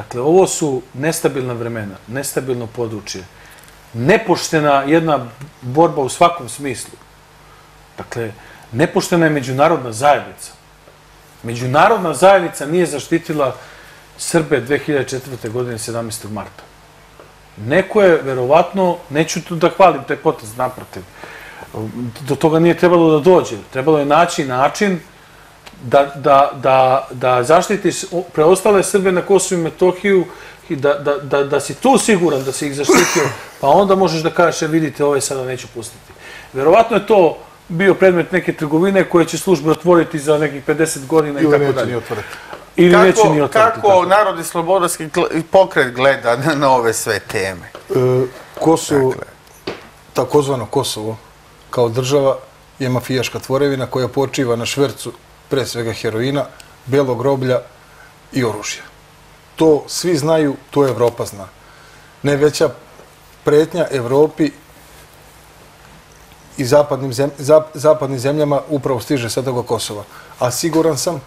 [SPEAKER 2] Dakle, ovo su nestabilna vremena, nestabilno područje, nepoštena jedna borba u svakom smislu. Dakle, nepoštena je međunarodna zajednica. Međunarodna zajednica nije zaštitila Srbe 2004. godine 17. marta. Neko je, verovatno, neću tu da hvalim taj potez, naprotiv, do toga nije trebalo da dođe. Trebalo je naći način da, da, da, da zaštitiš preostale Srbe na Kosovu i Metohiju i da, da, da, da si tu siguran da si ih zaštitio, pa onda možeš da kažeš, "E, vidite, ove sada neću pustiti. Verovatno je to bio predmet neke trgovine koje će službe otvoriti za nekih 50 godina i
[SPEAKER 4] Ili
[SPEAKER 2] tako
[SPEAKER 4] neće
[SPEAKER 2] dalje.
[SPEAKER 4] ni otvoriti.
[SPEAKER 2] Ili
[SPEAKER 1] kako,
[SPEAKER 2] neće ni otvoriti,
[SPEAKER 1] kako
[SPEAKER 2] tako.
[SPEAKER 1] Narodni slobodarski pokret gleda na, na ove sve teme?
[SPEAKER 4] E, Kosovo,
[SPEAKER 1] Dakle.
[SPEAKER 4] takozvano Kosovo, kao država je mafijaška tvorevina koja počiva na švercu pre svega heroina, belog roblja i oružja. To svi znaju, to Evropa zna. Najveća pretnja Evropi i zapadnim, zem, zap, zapadnim zemljama upravo stiže sa toga Kosova. A siguran sam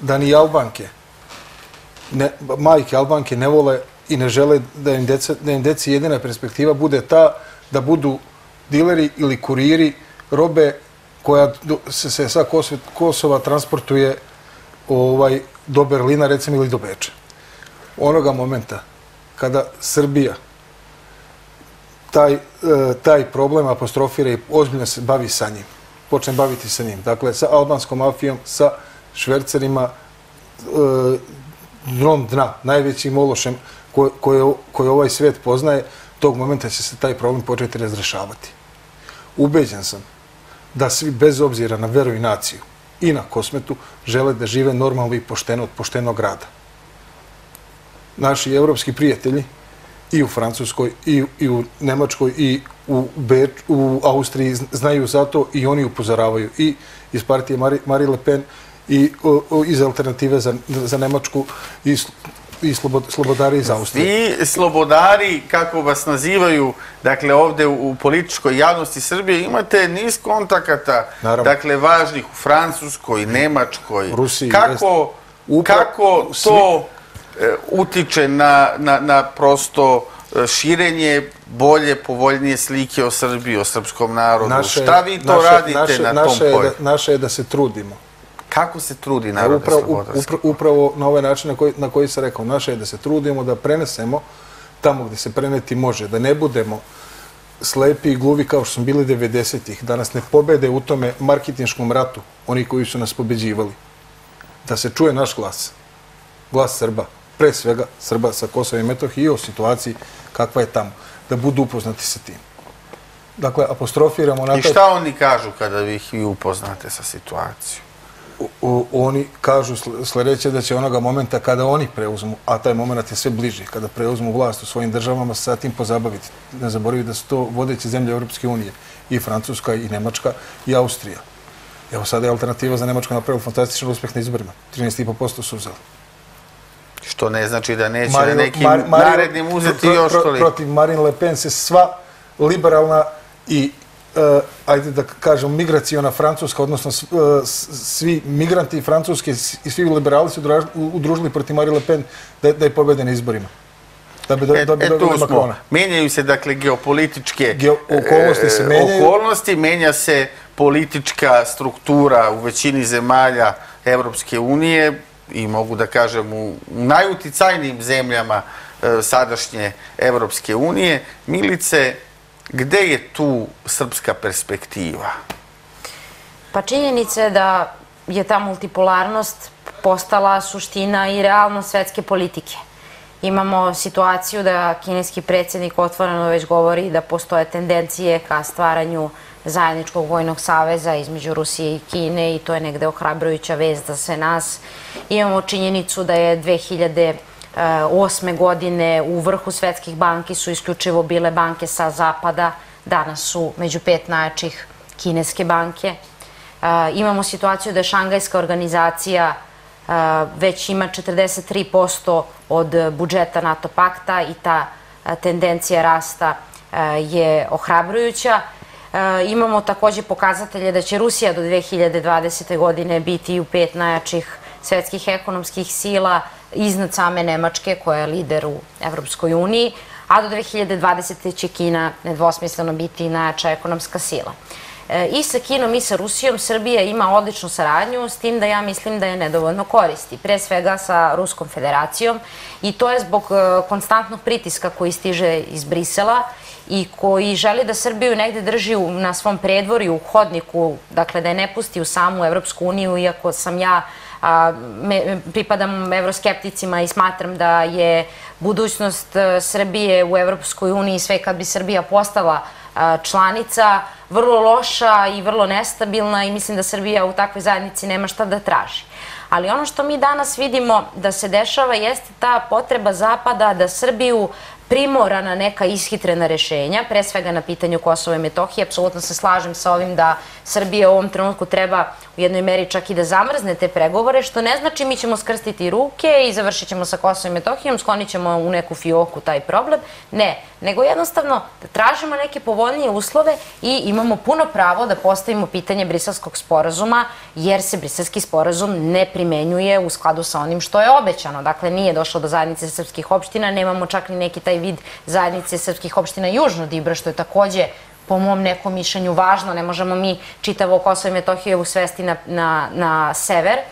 [SPEAKER 4] da ni Albanke, ne, majke Albanke ne vole i ne žele da im, deca, da im deci jedina perspektiva bude ta da budu dileri ili kuriri robe koja se, se sa Kosova, transportuje ovaj, do Berlina recimo ili do Beča. Onoga momenta kada Srbija taj, e, taj problem apostrofira i ozbiljno se bavi sa njim. Počne baviti sa njim. Dakle, sa albanskom mafijom, sa švercerima, e, dnom dna, najvećim ološem koje, koje, koje ovaj svet poznaje, tog momenta će se taj problem početi razrešavati. Ubeđen sam da svi, bez obzira na veru i naciju i na kosmetu, žele da žive normalno i pošteno od poštenog rada. Naši evropski prijatelji i u Francuskoj, i, i u Nemačkoj, i u, u Austriji zn- znaju za to i oni upozoravaju i iz partije Mari, Marie Le Pen i iz alternative za, za Nemačku i, i slobod, slobodari iz Austrije.
[SPEAKER 1] Vi, slobodari, kako vas nazivaju, dakle ovde u, političkoj javnosti Srbije, imate niz kontakata,
[SPEAKER 4] Naravno.
[SPEAKER 1] dakle važnih u Francuskoj, Nemačkoj.
[SPEAKER 4] Rusiji,
[SPEAKER 1] Kako,
[SPEAKER 4] Upra-
[SPEAKER 1] kako to e, utiče na, na, na prosto e, širenje bolje, povoljnije slike o Srbiji, o srpskom narodu? Šta vi to radite na tom
[SPEAKER 4] je
[SPEAKER 1] polju?
[SPEAKER 4] da, naše je da se trudimo.
[SPEAKER 1] Kako se trudi
[SPEAKER 4] A
[SPEAKER 1] narod
[SPEAKER 4] upravo,
[SPEAKER 1] slobodarski?
[SPEAKER 4] upra- upravo na ovaj način na koji, na koji sam rekao, naše je da se trudimo da prenesemo tamo gde se preneti može, da ne budemo slepi i gluvi kao što smo bili 90-ih, da nas ne pobede u tome marketinškom ratu, oni koji su nas pobeđivali. Da se čuje naš glas, glas Srba, pre svega Srba sa Kosova i Metohije i o situaciji kakva je tamo, da budu upoznati sa tim. Dakle, apostrofiramo na
[SPEAKER 1] I šta oni kažu kada vi ih vi upoznate sa situacijom?
[SPEAKER 4] O- oni kažu sl- sledeće da će onoga momenta kada oni preuzmu, a taj moment je sve bliži, kada preuzmu vlast u svojim državama, sa tim pozabaviti. Ne zaboravi da su to vodeće zemlje Europske unije, i Francuska, i Nemačka, i Austrija. Evo sada je alternativa za Nemačku napravila fantastičan uspeh na izborima. 13,5% su uzeli.
[SPEAKER 1] Što ne znači da neće
[SPEAKER 4] Mario-
[SPEAKER 1] na nekim
[SPEAKER 4] Mar- Mario-
[SPEAKER 1] narednim uzeti
[SPEAKER 4] pro-
[SPEAKER 1] još toliko.
[SPEAKER 4] Protiv Marine Le Pen se sva liberalna i e, ajde da kažem, migraciona Francuska, odnosno e, s- svi migranti francuske s- i svi liberali su udružili protiv Marine Le Pen da, da je pobede na izborima. Da bi, do,
[SPEAKER 1] E,
[SPEAKER 4] da bi
[SPEAKER 1] e,
[SPEAKER 4] dobili. Makrona.
[SPEAKER 1] Menjaju se, dakle, geopolitičke
[SPEAKER 4] Geo- okolnosti se
[SPEAKER 1] e,
[SPEAKER 4] menjaju.
[SPEAKER 1] Okolnosti, menja se politička struktura u većini zemalja Evropske unije i mogu da kažem u najuticajnijim zemljama sadašnje Evropske unije. Milice, gde je tu srpska perspektiva?
[SPEAKER 3] Pa činjenica je da je ta multipolarnost postala suština i realnost svetske politike. Imamo situaciju da kineski predsjednik otvoreno već govori da postoje tendencije ka stvaranju zajedničkog vojnog saveza između Rusije i Kine i to je negde ohrabrujuća vest za sve nas. Imamo činjenicu da je 2008. godine u vrhu svetskih banki su isključivo bile banke sa zapada, danas su među pet najjačih kineske banke. Uh, imamo situaciju da je Šangajska organizacija uh, već ima 43% od budžeta NATO pakta i ta tendencija rasta je ohrabrujuća. Imamo takođe pokazatelje da će Rusija do 2020. godine biti u pet najjačih svetskih ekonomskih sila iznad same Nemačke koja je lider u Evropskoj uniji, a do 2020. će Kina nedvosmisleno biti najjača ekonomska sila. E, I sa Kinom i sa Rusijom Srbija ima odličnu saradnju, s tim da ja mislim da je nedovoljno koristi. Pre svega sa Ruskom federacijom i to je zbog e, konstantnog pritiska koji stiže iz Brisela i koji želi da Srbiju negde drži na svom predvorju, u hodniku, dakle da je ne pusti u samu Evropsku uniju, iako sam ja a, pripadam evroskepticima i smatram da je budućnost e, Srbije u Evropskoj uniji sve kad bi Srbija postala a, članica vrlo loša i vrlo nestabilna i mislim da Srbija u takvoj zajednici nema šta da traži. Ali ono što mi danas vidimo da se dešava jeste ta potreba Zapada da Srbiju primora na neka ishitrena rešenja, pre svega na pitanju Kosova i Metohije. Apsolutno se slažem sa ovim da Srbija u ovom trenutku treba u jednoj meri čak i da zamrzne te pregovore, što ne znači mi ćemo skrstiti ruke i završit ćemo sa Kosovom i Metohijom, sklonit ćemo u neku fioku taj problem. Ne, nego jednostavno da tražimo neke povoljnije uslove i imamo puno pravo da postavimo pitanje briselskog sporazuma, jer se briselski sporazum ne primenjuje u skladu sa onim što je obećano. Dakle, nije došlo do zajednice srpskih opština, nemamo čak ni neki taj vid zajednice srpskih opština južno od Ibra, što je takođe po mom nekom mišljenju važno. Ne možemo mi čitavo Kosovo i Metohiju svesti na, na, na sever e,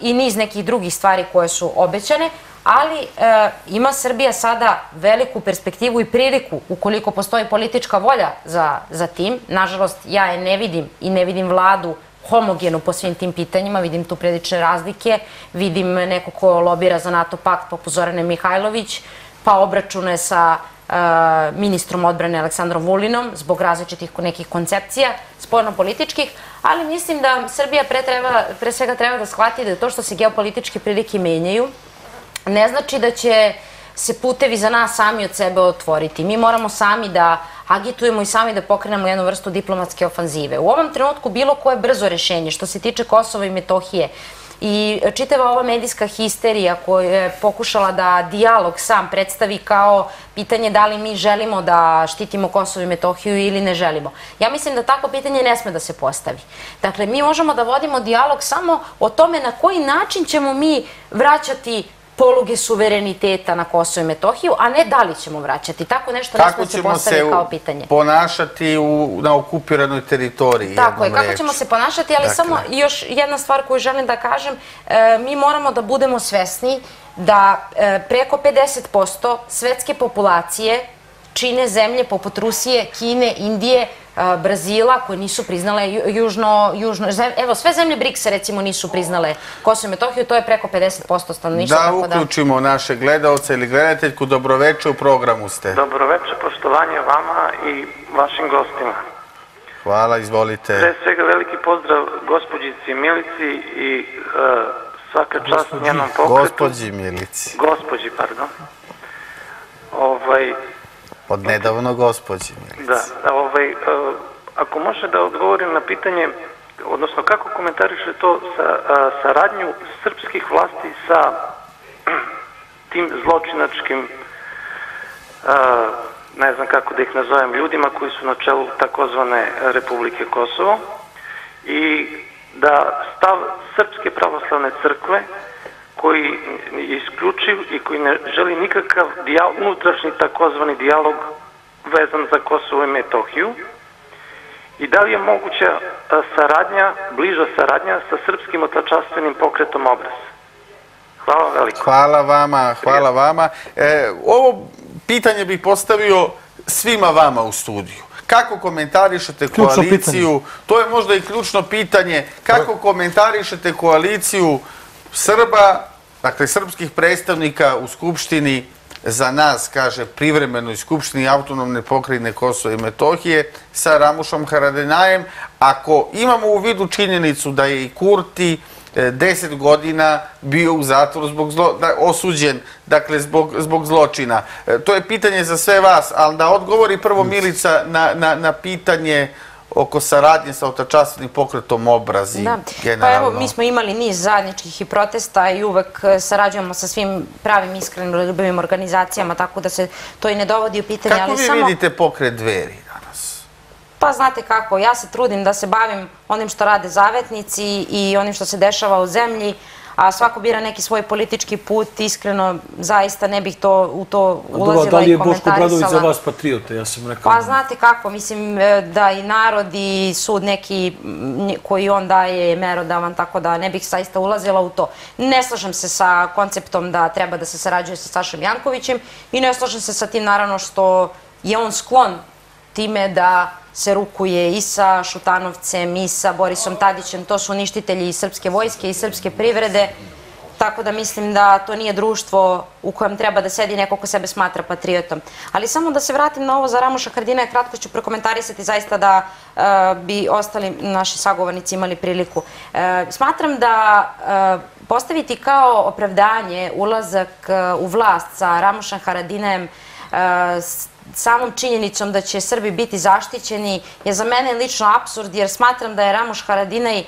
[SPEAKER 3] i niz nekih drugih stvari koje su obećane, ali e, ima Srbija sada veliku perspektivu i priliku ukoliko postoji politička volja za, za tim. Nažalost, ja je ne vidim i ne vidim vladu homogenu po svim tim pitanjima, vidim tu prilične razlike, vidim neko ko lobira za NATO pakt poput Zorane Mihajlović, pa obračune sa ministrom odbrane Aleksandrom Vulinom zbog različitih nekih koncepcija spoljno-političkih, ali mislim da Srbija pre, pre svega treba da shvati da to što se geopolitičke prilike menjaju ne znači da će se putevi za nas sami od sebe otvoriti. Mi moramo sami da agitujemo i sami da pokrenemo jednu vrstu diplomatske ofanzive. U ovom trenutku bilo koje brzo rešenje što se tiče Kosova i Metohije I čitava ova medijska histerija koja je pokušala da dijalog sam predstavi kao pitanje da li mi želimo da štitimo Kosovo i Metohiju ili ne želimo. Ja mislim da tako pitanje ne sme da se postavi. Dakle, mi možemo da vodimo dijalog samo o tome na koji način ćemo mi vraćati poluge suvereniteta na Kosovo i Metohiju, a ne da li ćemo vraćati. Tako nešto ne
[SPEAKER 1] Kako
[SPEAKER 3] smo se
[SPEAKER 1] ćemo
[SPEAKER 3] postavi
[SPEAKER 1] se
[SPEAKER 3] kao pitanje.
[SPEAKER 1] ponašati u, na okupiranoj teritoriji?
[SPEAKER 3] Tako je, kako ćemo se ponašati, ali
[SPEAKER 1] Dakle.
[SPEAKER 3] samo još jedna stvar koju želim da kažem, e, mi moramo da budemo svesni da e, preko 50% svetske populacije čine zemlje poput Rusije, Kine, Indije, Brazila, koje nisu priznale ju- južno, južno, evo sve zemlje BRICS-a recimo nisu priznale Kosovo i Metohiju, to je preko 50% stanovništva,
[SPEAKER 1] Da
[SPEAKER 3] da...
[SPEAKER 1] uključimo naše gledalce ili gledateljku, dobroveče u programu ste.
[SPEAKER 10] Dobro večer, poštovanje vama i vašim gostima.
[SPEAKER 1] Hvala, izvolite.
[SPEAKER 10] Pre svega veliki pozdrav gospođici Milici i e, svaka čast njenom pokretu.
[SPEAKER 1] Gospođi Milici.
[SPEAKER 10] Gospođi, pardon. Ovaj,
[SPEAKER 1] Od nedavno Milici.
[SPEAKER 10] da, ovaj, e, ako može da odgovorim na pitanje, odnosno kako komentariše to sa, a, saradnju srpskih vlasti sa tim zločinačkim a, ne znam kako da ih nazovem, ljudima koji su na čelu takozvane Republike Kosovo i da stav Srpske pravoslavne crkve koji je isključiv i koji ne želi nikakav dijal, unutrašnji takozvani dijalog vezan za Kosovo i Metohiju i da li je moguća a, saradnja, bliža saradnja sa srpskim otlačastvenim pokretom obraz. Hvala veliko.
[SPEAKER 1] Hvala vama, hvala vama. E, ovo pitanje bih postavio svima vama u studiju. Kako komentarišete koaliciju? To je možda i ključno pitanje. Kako komentarišete koaliciju Srba, dakle srpskih predstavnika u Skupštini za nas, kaže, privremenoj Skupštini autonomne pokrajine Kosova i Metohije sa Ramušom Haradenajem, ako imamo u vidu činjenicu da je i Kurti e, 10 godina bio u zatvoru zbog zlo, da, osuđen, dakle zbog, zbog zločina. E, to je pitanje za sve vas, ali da odgovori prvo Milica na, na, na pitanje oko saradnje sa otačastvenim pokretom obrazi
[SPEAKER 3] Da,
[SPEAKER 1] generalno.
[SPEAKER 3] pa evo, mi smo imali niz zajedničkih i protesta i uvek e, sarađujemo sa svim pravim iskrenim ljubavim organizacijama, tako da se to i ne dovodi u pitanje,
[SPEAKER 1] Kako
[SPEAKER 3] ali
[SPEAKER 1] vi
[SPEAKER 3] samo...
[SPEAKER 1] vidite pokret dveri danas?
[SPEAKER 3] Pa znate kako, ja se trudim da se bavim onim što rade zavetnici i onim što se dešava u zemlji, a svako bira neki svoj politički put, iskreno, zaista ne bih to u to
[SPEAKER 2] A dobro,
[SPEAKER 3] ulazila
[SPEAKER 2] da li
[SPEAKER 3] i
[SPEAKER 2] je Boško Bradović za
[SPEAKER 3] komentarisala.
[SPEAKER 2] vas patriota? Ja sam rekao...
[SPEAKER 3] Pa znate kako, mislim e, da i narod i sud neki koji on daje je merodavan, tako da ne bih saista ulazila u to. Ne slažem se sa konceptom da treba da se sarađuje sa Sašom Jankovićem i ne slažem se sa tim naravno što je on sklon time da se rukuje i sa Šutanovcem i sa Borisom Tadićem, to su uništitelji i srpske vojske i srpske privrede. tako da mislim da to nije društvo u kojem treba da sedi neko ko sebe smatra patriotom. Ali samo da se vratim na ovo za Ramuša Haradinaja, kratko ću prokomentarisati zaista da e, bi ostali naši sagovornici imali priliku. E, smatram da e, postaviti kao opravdanje ulazak u vlast sa e, s samom činjenicom da će Srbi biti zaštićeni je za mene lično absurd jer smatram da je Ramuš Haradinaj e,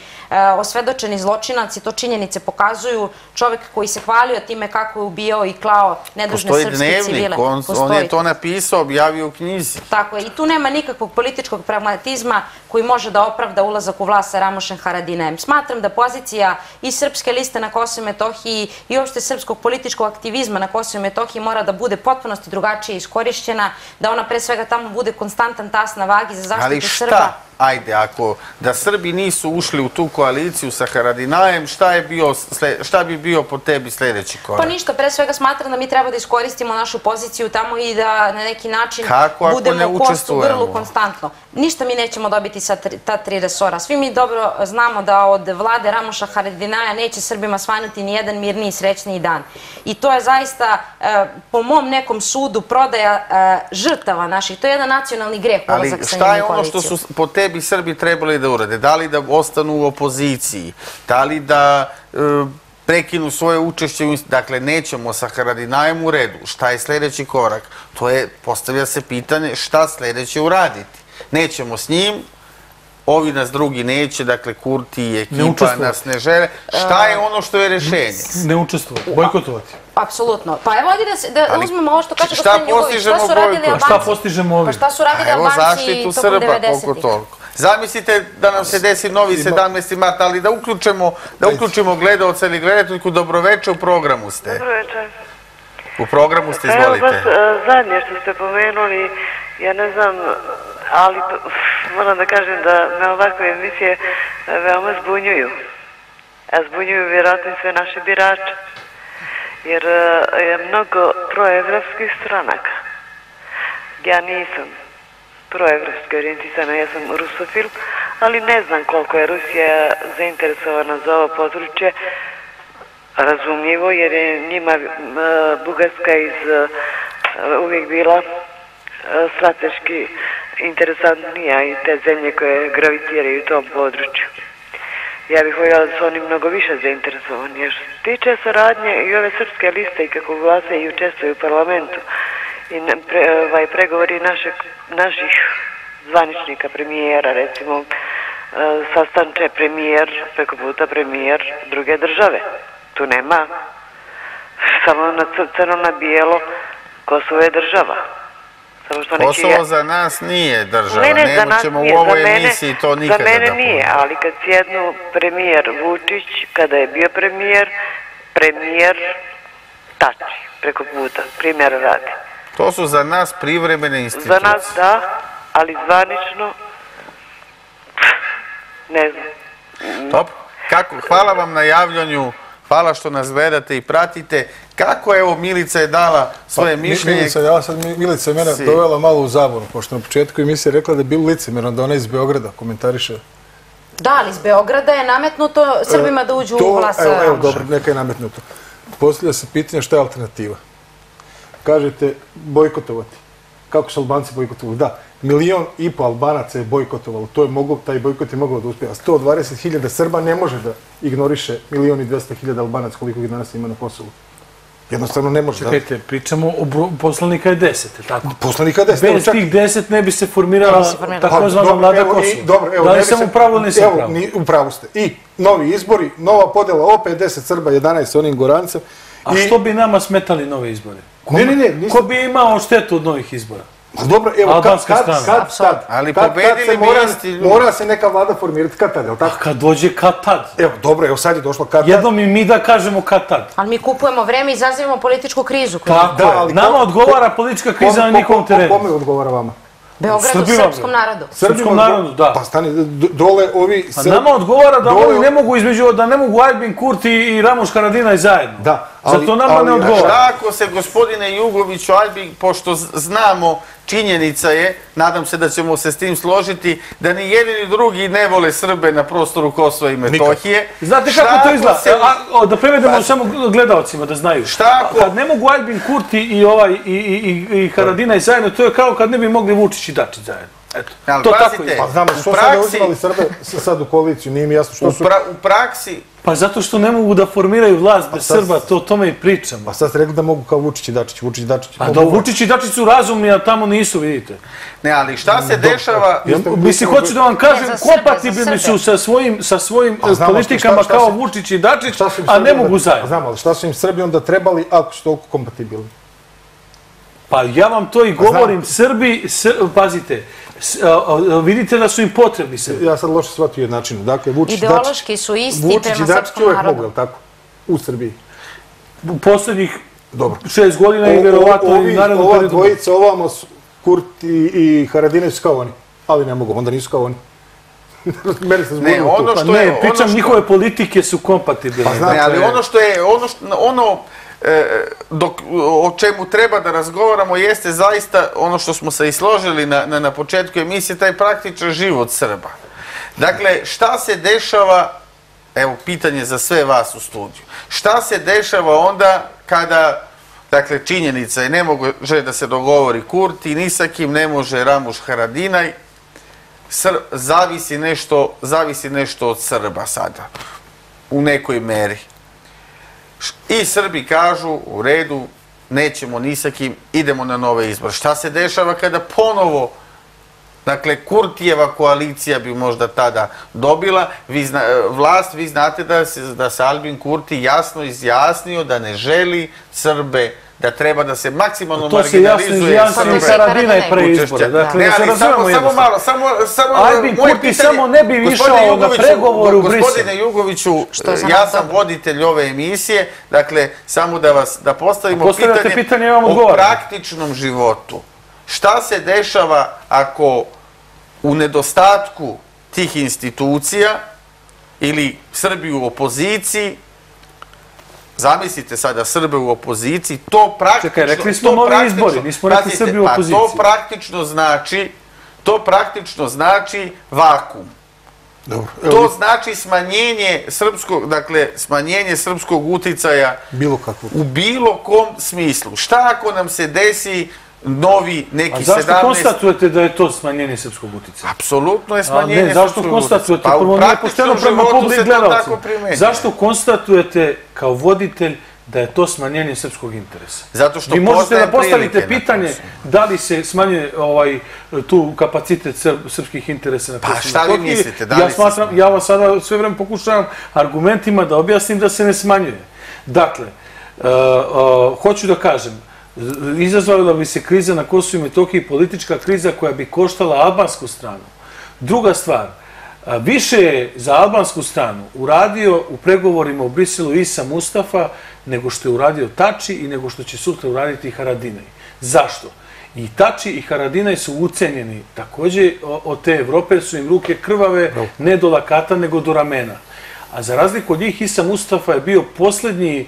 [SPEAKER 3] osvedočeni zločinac i to činjenice pokazuju čovek koji se hvalio time kako je ubijao i klao nedužne
[SPEAKER 1] Postoji
[SPEAKER 3] srpske
[SPEAKER 1] dnevnik,
[SPEAKER 3] civile.
[SPEAKER 1] on, on
[SPEAKER 3] Postoji.
[SPEAKER 1] je to napisao, objavio u knjizi.
[SPEAKER 3] Tako je, i tu nema nikakvog političkog pragmatizma koji može da opravda ulazak u vlast sa Ramušem Haradinajem. Smatram da pozicija i Srpske liste na Kosovo i Metohiji i uopšte srpskog političkog aktivizma na Kosovo i Metohiji mora da bude potpunosti drugačije iskorišćena, da ona pre svega tamo bude konstantan tas na vagi za
[SPEAKER 1] Ali
[SPEAKER 3] zaštitu
[SPEAKER 1] šta? Ajde, ako da Srbi nisu ušli u tu koaliciju sa Haradinajem, šta, je bio, šta bi bio po tebi sledeći korak?
[SPEAKER 3] Pa ništa, pre svega smatram da mi treba da iskoristimo našu poziciju tamo i da na neki način
[SPEAKER 1] Kako ako
[SPEAKER 3] budemo kost u grlu konstantno. Ništa mi nećemo dobiti sa tri, ta tri resora. Svi mi dobro znamo da od vlade Ramoša Haradinaja neće Srbima svanuti ni jedan mirniji i srećniji dan. I to je zaista, e, po mom nekom sudu, prodaja e, žrtava naših. To je jedan nacionalni greh,
[SPEAKER 1] Ali šta je ono što su po tebi Srbi trebali da urade? Da li da ostanu u opoziciji? Da li da e, prekinu svoje učešće? Dakle, nećemo sa Haradinajem u redu. Šta je sledeći korak? To je, postavlja se pitanje šta sledeće uraditi. Nećemo s njim, ovi nas drugi neće, dakle Kurti i ekipa nas ne žele. Šta je ono što je rešenje?
[SPEAKER 2] Ne učestvovati, bojkotovati.
[SPEAKER 3] Apsolutno. Pa evo ovdje da, se, da
[SPEAKER 1] Ali
[SPEAKER 3] uzmemo ovo što kaže gospodin Jugović. Šta
[SPEAKER 1] postižemo
[SPEAKER 3] su radili
[SPEAKER 1] bojkot?
[SPEAKER 2] A šta
[SPEAKER 3] Albanci?
[SPEAKER 2] postižemo ovim?
[SPEAKER 3] Pa šta su radili
[SPEAKER 1] A evo
[SPEAKER 3] Albanci
[SPEAKER 1] zaštitu
[SPEAKER 3] tokom
[SPEAKER 1] Srba, koliko
[SPEAKER 3] 90-ih?
[SPEAKER 1] toliko. Zamislite da nam se desi novi 17. mart, ali da uključimo, da uključimo gledalca ili gledateljku dobroveče u programu ste.
[SPEAKER 11] Dobro večer.
[SPEAKER 1] U programu ste,
[SPEAKER 11] Pa Evo baš
[SPEAKER 1] izvolite.
[SPEAKER 11] e, zadnje što ste pomenuli, ja ne znam, ali moram da kažem da me ovakve emisije e, veoma zbunjuju. A zbunjuju vjerojatno i sve naše birače. Jer e, je mnogo proevropskih stranaka. Ja nisam proevropski orijentisana, ja sam rusofil, ali ne znam koliko je Rusija zainteresovana za ovo područje. Razumljivo, jer je njima m, Bugarska iz e, uvijek bila e, strateški interesantnija i te zemlje koje gravitiraju u tom području. Ja bih voljela da su oni mnogo više zainteresovani. Jer što se tiče saradnje i ove srpske liste i kako glase i učestvuju u parlamentu i pre, ovaj, pregovori našeg, naših zvaničnika, premijera, recimo, e, sastanče premijer, preko puta premijer druge države. Tu nema samo na cr- crno na bijelo Kosovo je država. Samo što neki
[SPEAKER 1] Kosovo za nas nije država.
[SPEAKER 11] ne,
[SPEAKER 1] ćemo u ovoj
[SPEAKER 11] mene,
[SPEAKER 1] emisiji to nikada
[SPEAKER 11] Za mene
[SPEAKER 1] da
[SPEAKER 11] nije, ali kad sjednu premijer Vučić, kada je bio premijer, premijer Tači, preko puta, primjera radi.
[SPEAKER 1] To su za nas privremene institucije.
[SPEAKER 11] Za nas da, ali zvanično, ne znam.
[SPEAKER 1] Kako, hvala vam na javljanju, hvala što nas gledate i pratite. Kako, evo, Milica je dala svoje
[SPEAKER 4] Pa, Mi-
[SPEAKER 1] mišljenje.
[SPEAKER 4] Milica, ja sad, Mi- Milica je mene
[SPEAKER 1] Si.
[SPEAKER 4] dovela malo u zabunu, pošto na početku emisije rekla da je bilo licemerno da ona iz Beograda komentariše.
[SPEAKER 3] Da, ali iz Beograda je nametnuto Srbima da uđu
[SPEAKER 4] To-
[SPEAKER 3] u vlast sa
[SPEAKER 4] Evo, evo, dobro, neka je nametnuto. Postavlja se pitanje šta je alternativa. Kažete bojkotovati. Kako su Albanci bojkotovali? Da, milion i po Albanaca je bojkotovalo. To je moglo, taj bojkot je mogao da uspije. A 120.000 Srba ne može da ignoriše milion i 200.000 Albanaca koliko ih danas ima na Kosovu. Jednostavno ne može da...
[SPEAKER 2] Čekajte, pričamo o bro, poslanika je deset, je tako?
[SPEAKER 4] Poslanika deset, evo
[SPEAKER 2] Bez
[SPEAKER 4] čak-
[SPEAKER 2] tih deset ne bi se
[SPEAKER 3] Ne
[SPEAKER 2] formirala
[SPEAKER 3] bi se formirala.
[SPEAKER 2] takozvana vlada Kosova.
[SPEAKER 4] Dobro, evo,
[SPEAKER 2] da
[SPEAKER 4] ne
[SPEAKER 2] li
[SPEAKER 4] bi
[SPEAKER 2] sam
[SPEAKER 4] se-
[SPEAKER 2] u pravu ili nisam
[SPEAKER 4] evo,
[SPEAKER 2] u pravu?
[SPEAKER 4] ni- u pravu ste. I novi izbori, nova podela, opet 10 Srba, 11 sa onim Gorancem.
[SPEAKER 2] A
[SPEAKER 4] I-
[SPEAKER 2] što bi nama smetali nove izbore?
[SPEAKER 4] Ne, ne, ne, nisam-
[SPEAKER 2] Ko bi imao štetu od novih izbora?
[SPEAKER 4] Pa dobro, evo, kad,
[SPEAKER 2] Albanska
[SPEAKER 4] kad,
[SPEAKER 2] strana.
[SPEAKER 4] kad, tad,
[SPEAKER 1] Ali
[SPEAKER 4] kad, kad
[SPEAKER 1] pobedili
[SPEAKER 4] se mora,
[SPEAKER 1] isti
[SPEAKER 4] mora se neka vlada formirati, kad tad, jel
[SPEAKER 2] A
[SPEAKER 4] tako?
[SPEAKER 2] kad dođe kad tad?
[SPEAKER 4] Evo, dobro, evo sad je došlo kad tad.
[SPEAKER 2] Jednom i mi da kažemo kad tad.
[SPEAKER 3] Ali mi kupujemo vreme i izazivamo političku krizu.
[SPEAKER 2] Tako
[SPEAKER 4] Da, ali
[SPEAKER 2] Nama
[SPEAKER 4] ko-
[SPEAKER 2] odgovara politička
[SPEAKER 4] Kome-
[SPEAKER 2] kriza na
[SPEAKER 4] ko-
[SPEAKER 2] njihovom
[SPEAKER 4] ko-
[SPEAKER 2] terenu.
[SPEAKER 4] Kome odgovara vama?
[SPEAKER 3] Beogradu,
[SPEAKER 2] Srbima,
[SPEAKER 3] srpskom narodu.
[SPEAKER 2] Srpskom narodu, da.
[SPEAKER 4] Pa stani, dole ovi...
[SPEAKER 2] Pa
[SPEAKER 4] Srbi-
[SPEAKER 2] nama odgovara da
[SPEAKER 4] dole-
[SPEAKER 2] oni ne mogu između, da ne mogu Albin Kurti i Ramuš Haradinaj zajedno.
[SPEAKER 4] Da, Ali-
[SPEAKER 2] Zato nama
[SPEAKER 4] ali-
[SPEAKER 2] ne odgovara.
[SPEAKER 1] Šta ako se gospodine Jugoviću Albin, pošto znamo, činjenica je, nadam se da ćemo se s tim složiti, da ni jedni ni drugi ne vole Srbe na prostoru Kosova i Metohije.
[SPEAKER 2] Znate
[SPEAKER 1] Šta
[SPEAKER 2] kako to izgleda?
[SPEAKER 1] se-
[SPEAKER 2] A, o, da prevedemo
[SPEAKER 1] Pa-
[SPEAKER 2] samo gledaocima da znaju.
[SPEAKER 1] Šta ako-
[SPEAKER 2] Kad ne mogu Albin Kurti i ovaj i, i, i, i Haradinaj zajedno, to je kao kad ne bi mogli Vučić i Dačić zajedno. Eto,
[SPEAKER 1] Ali
[SPEAKER 2] to
[SPEAKER 1] pazite,
[SPEAKER 2] tako je.
[SPEAKER 4] Pa znamo što sada
[SPEAKER 1] praksi-
[SPEAKER 4] uzimali Srbe sad u koaliciju, nije mi jasno što
[SPEAKER 1] U,
[SPEAKER 4] su...
[SPEAKER 1] pra- u praksi,
[SPEAKER 2] Pa zato što ne mogu da formiraju vlast bez
[SPEAKER 4] sad-
[SPEAKER 2] Srba, to o tome i pričamo.
[SPEAKER 4] Pa sad ste rekli da mogu kao Vučić i Dačić, Vučić i Dačić.
[SPEAKER 2] A da Vučić i Dačić su razumni, a tamo nisu, vidite.
[SPEAKER 1] ne, ali šta se dešava...
[SPEAKER 2] Mislim, hoću da vam kažem,
[SPEAKER 3] za Srbe,
[SPEAKER 2] kompatibilni su sa svojim, sa svojim
[SPEAKER 4] A znamo
[SPEAKER 2] politikama
[SPEAKER 4] šta- šta
[SPEAKER 2] kao Vučić i Dačić, a ne mogu zajedno.
[SPEAKER 4] Znam, ali šta su im Srbi onda trebali ako su toliko kompatibilni?
[SPEAKER 2] Pa ja vam to i govorim, Srbi, pazite, vidite da su im potrebni Srbi.
[SPEAKER 4] Ja sad loše shvatio jednačinu. Dakle, Vučić i
[SPEAKER 3] Ideološki su isti
[SPEAKER 4] Vučić
[SPEAKER 3] prema
[SPEAKER 4] i Dačić
[SPEAKER 3] srpskom
[SPEAKER 4] uvek
[SPEAKER 3] narodu.
[SPEAKER 4] mogu, jel tako? U Srbiji.
[SPEAKER 2] U poslednjih
[SPEAKER 4] Dobro.
[SPEAKER 2] šest godina i verovatno i narednom
[SPEAKER 4] Ova dvojica ovamo, su Kurti i Haradinaj su kao oni. Ali ne mogu, onda nisu kao oni. Meni se
[SPEAKER 1] Ne, ono
[SPEAKER 2] Pa
[SPEAKER 1] što
[SPEAKER 2] ne,
[SPEAKER 1] je...
[SPEAKER 2] pričam,
[SPEAKER 1] ono što-
[SPEAKER 2] njihove politike su kompatibilne.
[SPEAKER 4] Pa.
[SPEAKER 1] Ne, ali ono što je, ono, što, ono dok, o čemu treba da razgovaramo jeste zaista ono što smo se i složili na, na, na početku emisije, taj praktičan život Srba. Dakle, šta se dešava, evo pitanje za sve vas u studiju, šta se dešava onda kada, dakle činjenica je, ne može da se dogovori Kurti, ni sa kim ne može Ramuš Haradinaj, Sr zavisi nešto, zavisi nešto od Srba sada, u nekoj meri. I Srbi kažu, u redu, nećemo ni sa kim, idemo na nove izbore. Šta se dešava kada ponovo, dakle, Kurtijeva koalicija bi možda tada dobila vlast, vi znate da se, da se Albin Kurti jasno izjasnio da ne želi Srbe, da treba da se maksimalno
[SPEAKER 2] To se jasno
[SPEAKER 1] marginalizuje
[SPEAKER 2] izjasnio
[SPEAKER 3] Srbe.
[SPEAKER 2] i Haradinaj pre
[SPEAKER 1] Učešće.
[SPEAKER 2] izbora. Dakle,
[SPEAKER 1] ne,
[SPEAKER 2] da se
[SPEAKER 1] ali
[SPEAKER 2] razumemo
[SPEAKER 1] samo, samo malo, samo, samo
[SPEAKER 2] Albin
[SPEAKER 1] moje
[SPEAKER 2] Kurti samo ne bi
[SPEAKER 1] Gospodine
[SPEAKER 2] išao na pregovor u
[SPEAKER 1] Gospodine
[SPEAKER 2] Brisel.
[SPEAKER 1] Jugoviću,
[SPEAKER 3] je
[SPEAKER 1] ja sam voditelj ove emisije, dakle, samo da vas, da postavimo pitanje,
[SPEAKER 2] pitanje,
[SPEAKER 1] o praktičnom životu. Šta se dešava ako u nedostatku tih institucija ili Srbi u opoziciji, zamislite sada Srbe u opoziciji, to praktično...
[SPEAKER 2] Čekaj, rekli smo novi izbori, nismo rekli
[SPEAKER 1] pazite,
[SPEAKER 2] Srbi u
[SPEAKER 1] pa
[SPEAKER 2] opoziciji.
[SPEAKER 1] to praktično znači, to praktično znači vakum.
[SPEAKER 4] Dobro.
[SPEAKER 1] To znači smanjenje srpskog, dakle, smanjenje srpskog uticaja
[SPEAKER 4] bilo kako.
[SPEAKER 1] u bilo kom smislu. Šta ako nam se desi novi neki
[SPEAKER 2] A zašto
[SPEAKER 1] 17...
[SPEAKER 2] konstatujete da je to smanjenje srpskog uticaja?
[SPEAKER 1] Apsolutno je
[SPEAKER 2] A
[SPEAKER 1] smanjenje
[SPEAKER 2] ne, zašto konstatujete?
[SPEAKER 1] Pa
[SPEAKER 2] Prvo nije pošteno prema publik gledalcima. Zašto konstatujete kao voditelj da je to smanjenje srpskog interesa?
[SPEAKER 1] Zato što
[SPEAKER 2] Vi možete da postavite pitanje da li se smanjuje ovaj, tu kapacitet srpskih interesa na
[SPEAKER 1] Pa
[SPEAKER 2] Kosovu i
[SPEAKER 1] šta vi mislite, da li
[SPEAKER 2] Ja smatram, ja vam sada sve vreme pokušavam argumentima da objasnim da se ne smanjuje. Dakle, uh, uh, hoću da kažem, izazvala bi se kriza na Kosovu i Metohiji, politička kriza koja bi koštala albansku stranu. Druga stvar, više je za albansku stranu uradio u pregovorima u Briselu Isa Mustafa nego što je uradio Tači i nego što će sutra uraditi Haradinaj. Zašto? I Tači i Haradinaj su ucenjeni takođe od te Evrope, su im ruke krvave, ne do lakata, nego do ramena. A za razliku od njih, Isa Mustafa je bio poslednji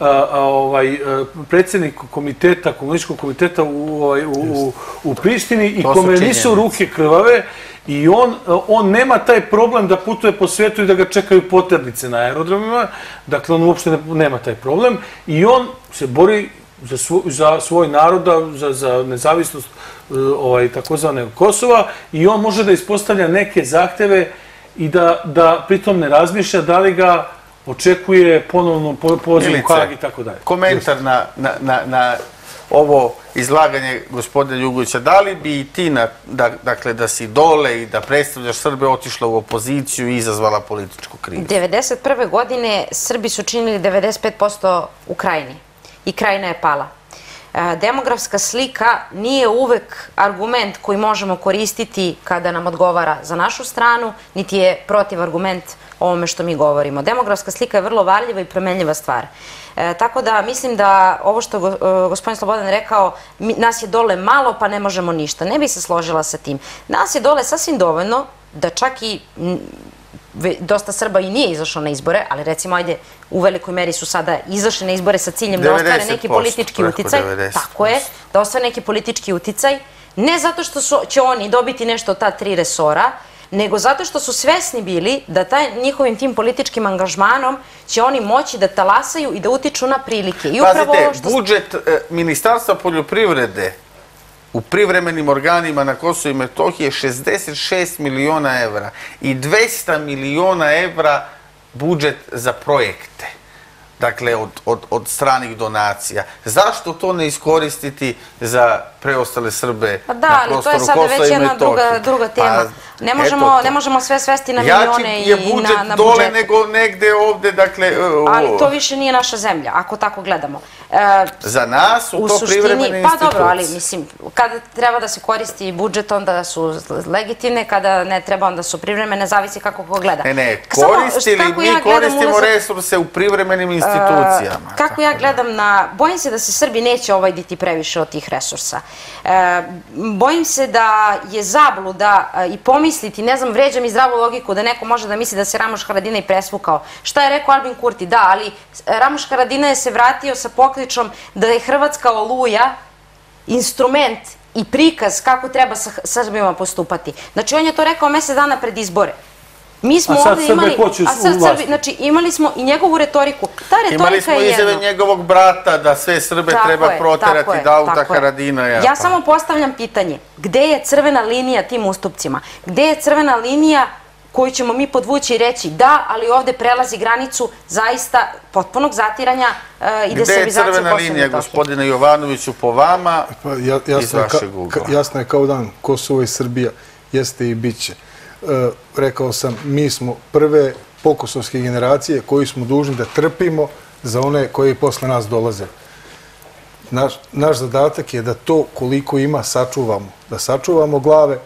[SPEAKER 2] a, a, ovaj, a, predsjednik komiteta, komunističkog komiteta u, ovaj, u, u, u Prištini i kome nisu ruke krvave i on, on nema taj problem da putuje po svetu i da ga čekaju poternice na aerodromima, dakle on uopšte ne, nema taj problem i on se bori za, svo, za svoj naroda, za, za nezavisnost e, ovaj, takozvane Kosova i on može da ispostavlja neke zahteve i da, da pritom ne razmišlja da li ga očekuje ponovno po, poziv u Hag i tako dalje.
[SPEAKER 1] Komentar na, na, na, na ovo izlaganje gospodina Jugovića. Da li bi i ti, na, da, dakle, da si dole i da predstavljaš Srbe, otišla u opoziciju i izazvala političku krizu?
[SPEAKER 3] 91. godine Srbi su činili 95% u krajini i krajina je pala. E, Demografska slika nije uvek argument koji možemo koristiti kada nam odgovara za našu stranu, niti je protiv argument ovome što mi govorimo. Demografska slika je vrlo varljiva i promenljiva stvar. E, tako da mislim da ovo što e, gospodin Slobodan rekao, nas je dole malo pa ne možemo ništa. Ne bih se složila sa tim. Nas je dole sasvim dovoljno da čak i dosta Srba i nije izašlo na izbore, ali recimo, ajde, u velikoj meri su sada izašli na izbore sa ciljem da ostvare neki
[SPEAKER 1] 90%,
[SPEAKER 3] politički uticaj.
[SPEAKER 1] 90%.
[SPEAKER 3] Tako je, da ostvare neki politički uticaj, ne zato što su, će oni dobiti nešto od ta tri resora, nego zato što su svesni bili da taj njihovim tim političkim angažmanom će oni moći da talasaju i da utiču na prilike. I upravo
[SPEAKER 1] Pazite,
[SPEAKER 3] ovo što
[SPEAKER 1] budžet e, Ministarstva poljoprivrede u privremenim organima na Kosovo i Metohiji je 66 miliona evra i 200 miliona evra budžet za projekte. Dakle, od, od, od stranih donacija. Zašto to ne iskoristiti za preostale Srbe
[SPEAKER 3] Pa da,
[SPEAKER 1] na
[SPEAKER 3] ali to je
[SPEAKER 1] prostoru
[SPEAKER 3] sada
[SPEAKER 1] Kosova
[SPEAKER 3] već
[SPEAKER 1] i
[SPEAKER 3] jedna druga,
[SPEAKER 1] Metohije?
[SPEAKER 3] druga tema.
[SPEAKER 1] Pa,
[SPEAKER 3] ne,
[SPEAKER 1] eto
[SPEAKER 3] možemo, ne možemo sve svesti na
[SPEAKER 1] Jači
[SPEAKER 3] milione i,
[SPEAKER 1] je
[SPEAKER 3] i
[SPEAKER 1] budžet
[SPEAKER 3] na, na
[SPEAKER 1] dole
[SPEAKER 3] budžetu.
[SPEAKER 1] nego negde ovde, dakle... e,
[SPEAKER 3] Ali to više nije naša zemlja, ako tako gledamo. E,
[SPEAKER 1] Za nas su
[SPEAKER 3] u
[SPEAKER 1] to
[SPEAKER 3] suštini,
[SPEAKER 1] privremene
[SPEAKER 3] pa dobro, ali
[SPEAKER 1] institucije.
[SPEAKER 3] mislim, kada treba da se koristi budžet, onda su legitimne, kada ne treba, onda su privremene, zavisi kako ko gleda.
[SPEAKER 1] Ne, ne, koristili, mi koristimo
[SPEAKER 3] ulazak-
[SPEAKER 1] resurse u privremenim institucijama.
[SPEAKER 3] E, kako ja gledam na... Bojim se da se Srbi neće ovajditi previše od tih resursa. E, bojim se da je zabluda e, i pomisliti, ne znam, vređam i zdravu logiku da neko može da misli da se Ramoš Haradinaj presvukao. Šta je rekao Albin Kurti? Da, ali Ramoš Haradinaj je se vratio sa pokličom da je Hrvatska oluja instrument i prikaz kako treba sa Srbima postupati. Znači, on je to rekao mesec dana pred izbore. Mi smo
[SPEAKER 2] A sad
[SPEAKER 3] ovde imali, a
[SPEAKER 2] u
[SPEAKER 3] sad. Srbi, znači imali smo i njegovu retoriku. Ta retorika
[SPEAKER 1] Imali smo
[SPEAKER 3] je
[SPEAKER 1] izjave njegovog brata da sve Srbe
[SPEAKER 3] Tako
[SPEAKER 1] treba
[SPEAKER 3] je,
[SPEAKER 1] proterati
[SPEAKER 3] je,
[SPEAKER 1] da
[SPEAKER 3] tako je.
[SPEAKER 1] Haradinaja.
[SPEAKER 3] Ja
[SPEAKER 1] pa.
[SPEAKER 3] samo postavljam pitanje, gde je crvena linija tim ustupcima? Gde je crvena linija koju ćemo mi podvući i reći da, ali ovde prelazi granicu zaista potpunog zatiranja uh, i
[SPEAKER 1] Gde je crvena linija, gospodine Jovanoviću, po vama?
[SPEAKER 4] Pa ja,
[SPEAKER 1] Iz
[SPEAKER 4] jasno, je ka,
[SPEAKER 1] vašeg ugla.
[SPEAKER 4] jasno je kao dan, Kosovo i Srbija jeste i bit će. E, rekao sam, mi smo prve pokosovske generacije koji smo dužni da trpimo za one koji posle nas dolaze. Naš, naš zadatak je da to koliko ima sačuvamo. Da sačuvamo glave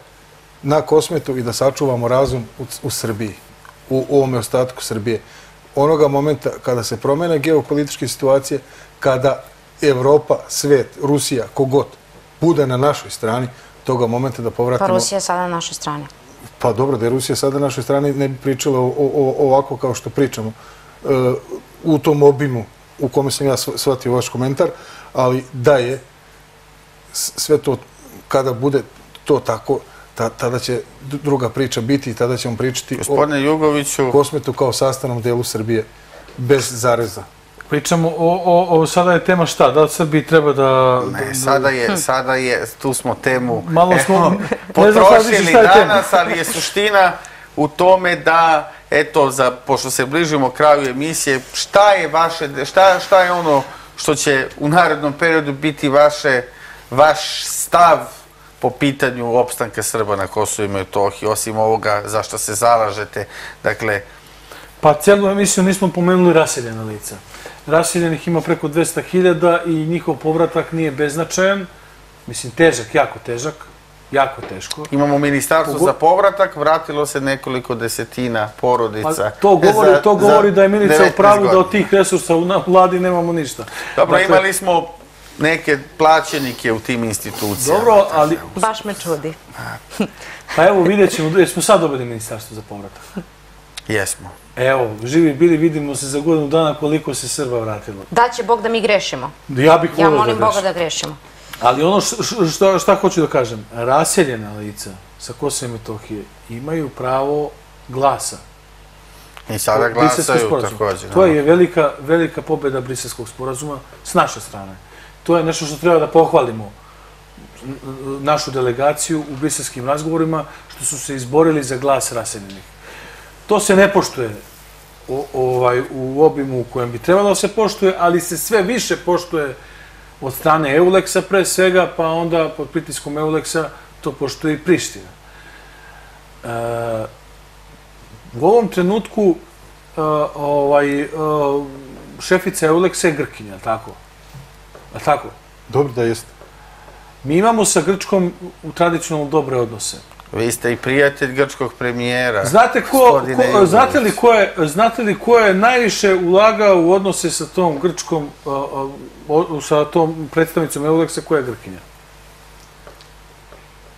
[SPEAKER 4] na kosmetu i da sačuvamo razum u, u Srbiji, u, u ovome ostatku Srbije. Onoga momenta kada se promene geopolitičke situacije, kada Evropa, svet, Rusija, kogod, bude na našoj strani, toga momenta da
[SPEAKER 3] Pa
[SPEAKER 4] povratimo...
[SPEAKER 3] Rusija je sada na našoj strani.
[SPEAKER 4] Pa dobro, da je Rusija sada na našoj strani ne bi pričala o, o, o- ovako kao što pričamo e, u tom obimu u kome sam ja shvatio vaš komentar, ali da je sve to, kada bude to tako, ta, tada će druga priča biti i tada ćemo pričati
[SPEAKER 1] Gospodine Jugoviću,
[SPEAKER 4] o kosmetu kao sastavnom delu Srbije, bez zareza.
[SPEAKER 2] Pričamo o, o, o, sada je tema šta, da li Srbiji treba da...
[SPEAKER 1] ne, sada je, sada je, tu smo temu
[SPEAKER 2] Malo smo-
[SPEAKER 1] evo, potrošili
[SPEAKER 2] je
[SPEAKER 1] danas, ali je suština u tome da, eto, za, pošto se bližimo kraju emisije, šta je vaše, šta, šta je ono što će u narednom periodu biti vaše, vaš stav po pitanju opstanka Srba na Kosovu i Metohiji, osim ovoga za što se zalažete, dakle,
[SPEAKER 2] Pa celu emisiju nismo pomenuli raseljena lica. Raseljenih ima preko 200.000 i njihov povratak nije beznačajan. Mislim, težak, jako težak. Jako teško.
[SPEAKER 1] Imamo ministarstvo
[SPEAKER 2] Pogo-
[SPEAKER 1] za povratak, vratilo se nekoliko desetina porodica.
[SPEAKER 2] Pa to govori,
[SPEAKER 1] za-
[SPEAKER 2] to govori da je Milica u
[SPEAKER 1] 19
[SPEAKER 2] pravu da od tih resursa u na- vladi nemamo ništa.
[SPEAKER 1] Dobro,
[SPEAKER 2] Dakle,
[SPEAKER 1] imali smo neke plaćenike u tim institucijama.
[SPEAKER 2] Dobro, ali...
[SPEAKER 3] Baš me čudi.
[SPEAKER 2] Pa evo, vidjet ćemo, jer smo sad dobili ministarstvo za povratak.
[SPEAKER 1] Jesmo.
[SPEAKER 2] Evo, živi bili, vidimo se za godinu dana koliko se Srba vratilo.
[SPEAKER 3] Da će Bog da mi grešimo.
[SPEAKER 2] Ja bih
[SPEAKER 3] Ja
[SPEAKER 2] volio
[SPEAKER 3] molim
[SPEAKER 2] da
[SPEAKER 3] Boga
[SPEAKER 2] grešim.
[SPEAKER 3] da grešimo.
[SPEAKER 2] Ali ono š- š- šta, hoću da kažem, raseljena lica sa Kosova i Metohije imaju pravo glasa.
[SPEAKER 1] I sada glasaju također.
[SPEAKER 2] To je velika, velika pobjeda Briselskog sporazuma s naše strane. To je nešto što treba da pohvalimo našu delegaciju u briselskim razgovorima, što su se izborili za glas raseljenih. To se ne poštuje o- ovaj, u obimu u kojem bi trebalo da se poštuje, ali se sve više poštuje od strane Euleksa pre svega, pa onda pod pritiskom Euleksa to poštuje i Priština. E, u ovom trenutku e, ovaj, e, šefica Euleksa je Grkinja, tako? A tako?
[SPEAKER 4] Dobro da jeste.
[SPEAKER 2] Mi imamo sa Grčkom u tradicionalno dobre odnose.
[SPEAKER 1] Vi ste i prijatelj grčkog premijera.
[SPEAKER 2] Znate, ko, ko, znate, li ko je, znate li ko je najviše ulagao u odnose sa tom grčkom, a, a, o- sa tom predstavnicom Euleksa, koja je Grkinja?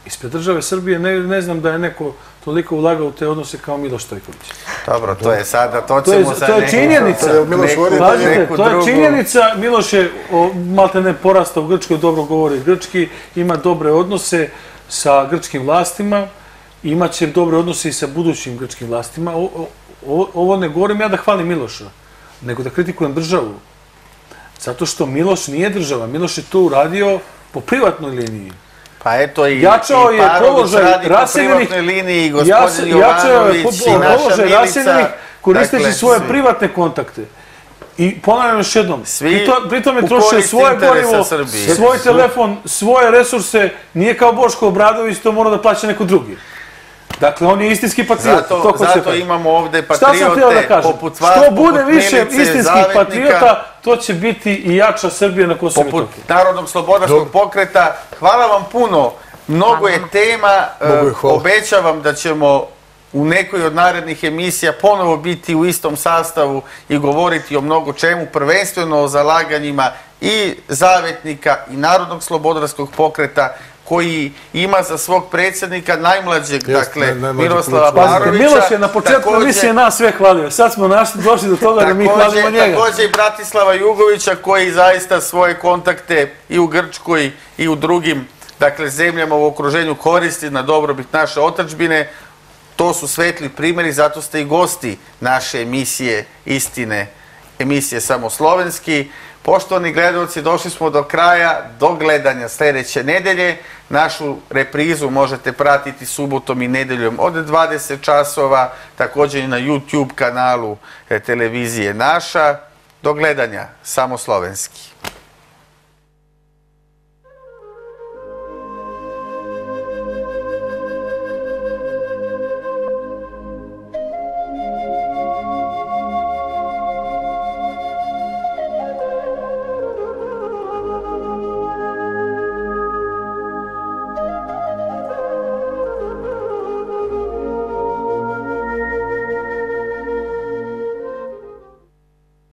[SPEAKER 2] Ispred države Srbije ne, ne znam da je neko toliko ulagao u te odnose kao Miloš Stojković.
[SPEAKER 1] Dobro, to je sada, to
[SPEAKER 2] To je,
[SPEAKER 1] ćemo za
[SPEAKER 2] to je
[SPEAKER 1] neku-
[SPEAKER 2] činjenica.
[SPEAKER 4] To je Miloš
[SPEAKER 1] neku- neku
[SPEAKER 2] to je
[SPEAKER 1] drugu-
[SPEAKER 2] činjenica. Miloš je o, malte ne porastao u Grčkoj, dobro govori grčki, ima dobre odnose sa grčkim vlastima, imaće dobre odnose i sa budućim grčkim vlastima. O, o- o- ovo ne govorim ja da hvalim Miloša, nego da kritikujem državu. Zato što Miloš nije država, Miloš je to uradio po privatnoj liniji.
[SPEAKER 1] Pa eto i,
[SPEAKER 2] Jačao
[SPEAKER 1] i
[SPEAKER 2] je
[SPEAKER 1] Parović
[SPEAKER 2] položaj
[SPEAKER 1] radi po
[SPEAKER 2] raseljenih-
[SPEAKER 1] privatnoj liniji, gospodin
[SPEAKER 2] jačao je
[SPEAKER 1] i
[SPEAKER 2] položaj raseljenih koristeći
[SPEAKER 1] Dakle,
[SPEAKER 2] svoje privatne kontakte. I ponavljam još jednom,
[SPEAKER 1] Svi
[SPEAKER 2] pritom, pritom je trošio svoje gorivo, svoj telefon, svoje resurse, nije kao Boško Obradović, to mora da plaća neko drugi. Dakle, on je istinski patriot. to
[SPEAKER 1] Zato,
[SPEAKER 2] ko se
[SPEAKER 1] zato imamo ovde
[SPEAKER 2] da
[SPEAKER 1] patriote
[SPEAKER 2] kažem?
[SPEAKER 1] poput vas,
[SPEAKER 2] Što
[SPEAKER 1] poput
[SPEAKER 2] bude više
[SPEAKER 1] Milice,
[SPEAKER 2] istinskih
[SPEAKER 1] Zavetnika,
[SPEAKER 2] patriota, to će biti i jača Srbija na Kosovo
[SPEAKER 1] poput. Narodnog slobodarskog pokreta. Hvala vam puno. Mnogo je tema.
[SPEAKER 4] Mnogo je
[SPEAKER 1] e. Obećavam da ćemo u nekoj od narednih emisija ponovo biti u istom sastavu i govoriti o mnogo čemu, prvenstveno o zalaganjima i Zavetnika i Narodnog slobodarskog pokreta koji ima za svog predsjednika najmlađeg,
[SPEAKER 4] Jeste,
[SPEAKER 1] dakle,
[SPEAKER 4] najmlađeg
[SPEAKER 1] Miroslava Parovića.
[SPEAKER 2] Miloš je na početku
[SPEAKER 1] Takođe-
[SPEAKER 2] emisije nas sve hvalio. Sad smo našli, došli do toga da mi hvalimo njega.
[SPEAKER 1] Takođe i Bratislava Jugovića koji zaista svoje kontakte i u Grčkoj i u drugim dakle, zemljama u okruženju koristi na dobrobit naše otačbine. To su svetli primjeri, zato ste i gosti naše emisije Istine, emisije Samo Slovenski. Poštovani gledalci, došli smo do kraja, do gledanja sledeće nedelje. Našu reprizu možete pratiti subotom i nedeljom od 20 časova, također i na YouTube kanalu e, televizije Naša. Do gledanja, Samo Slovenski.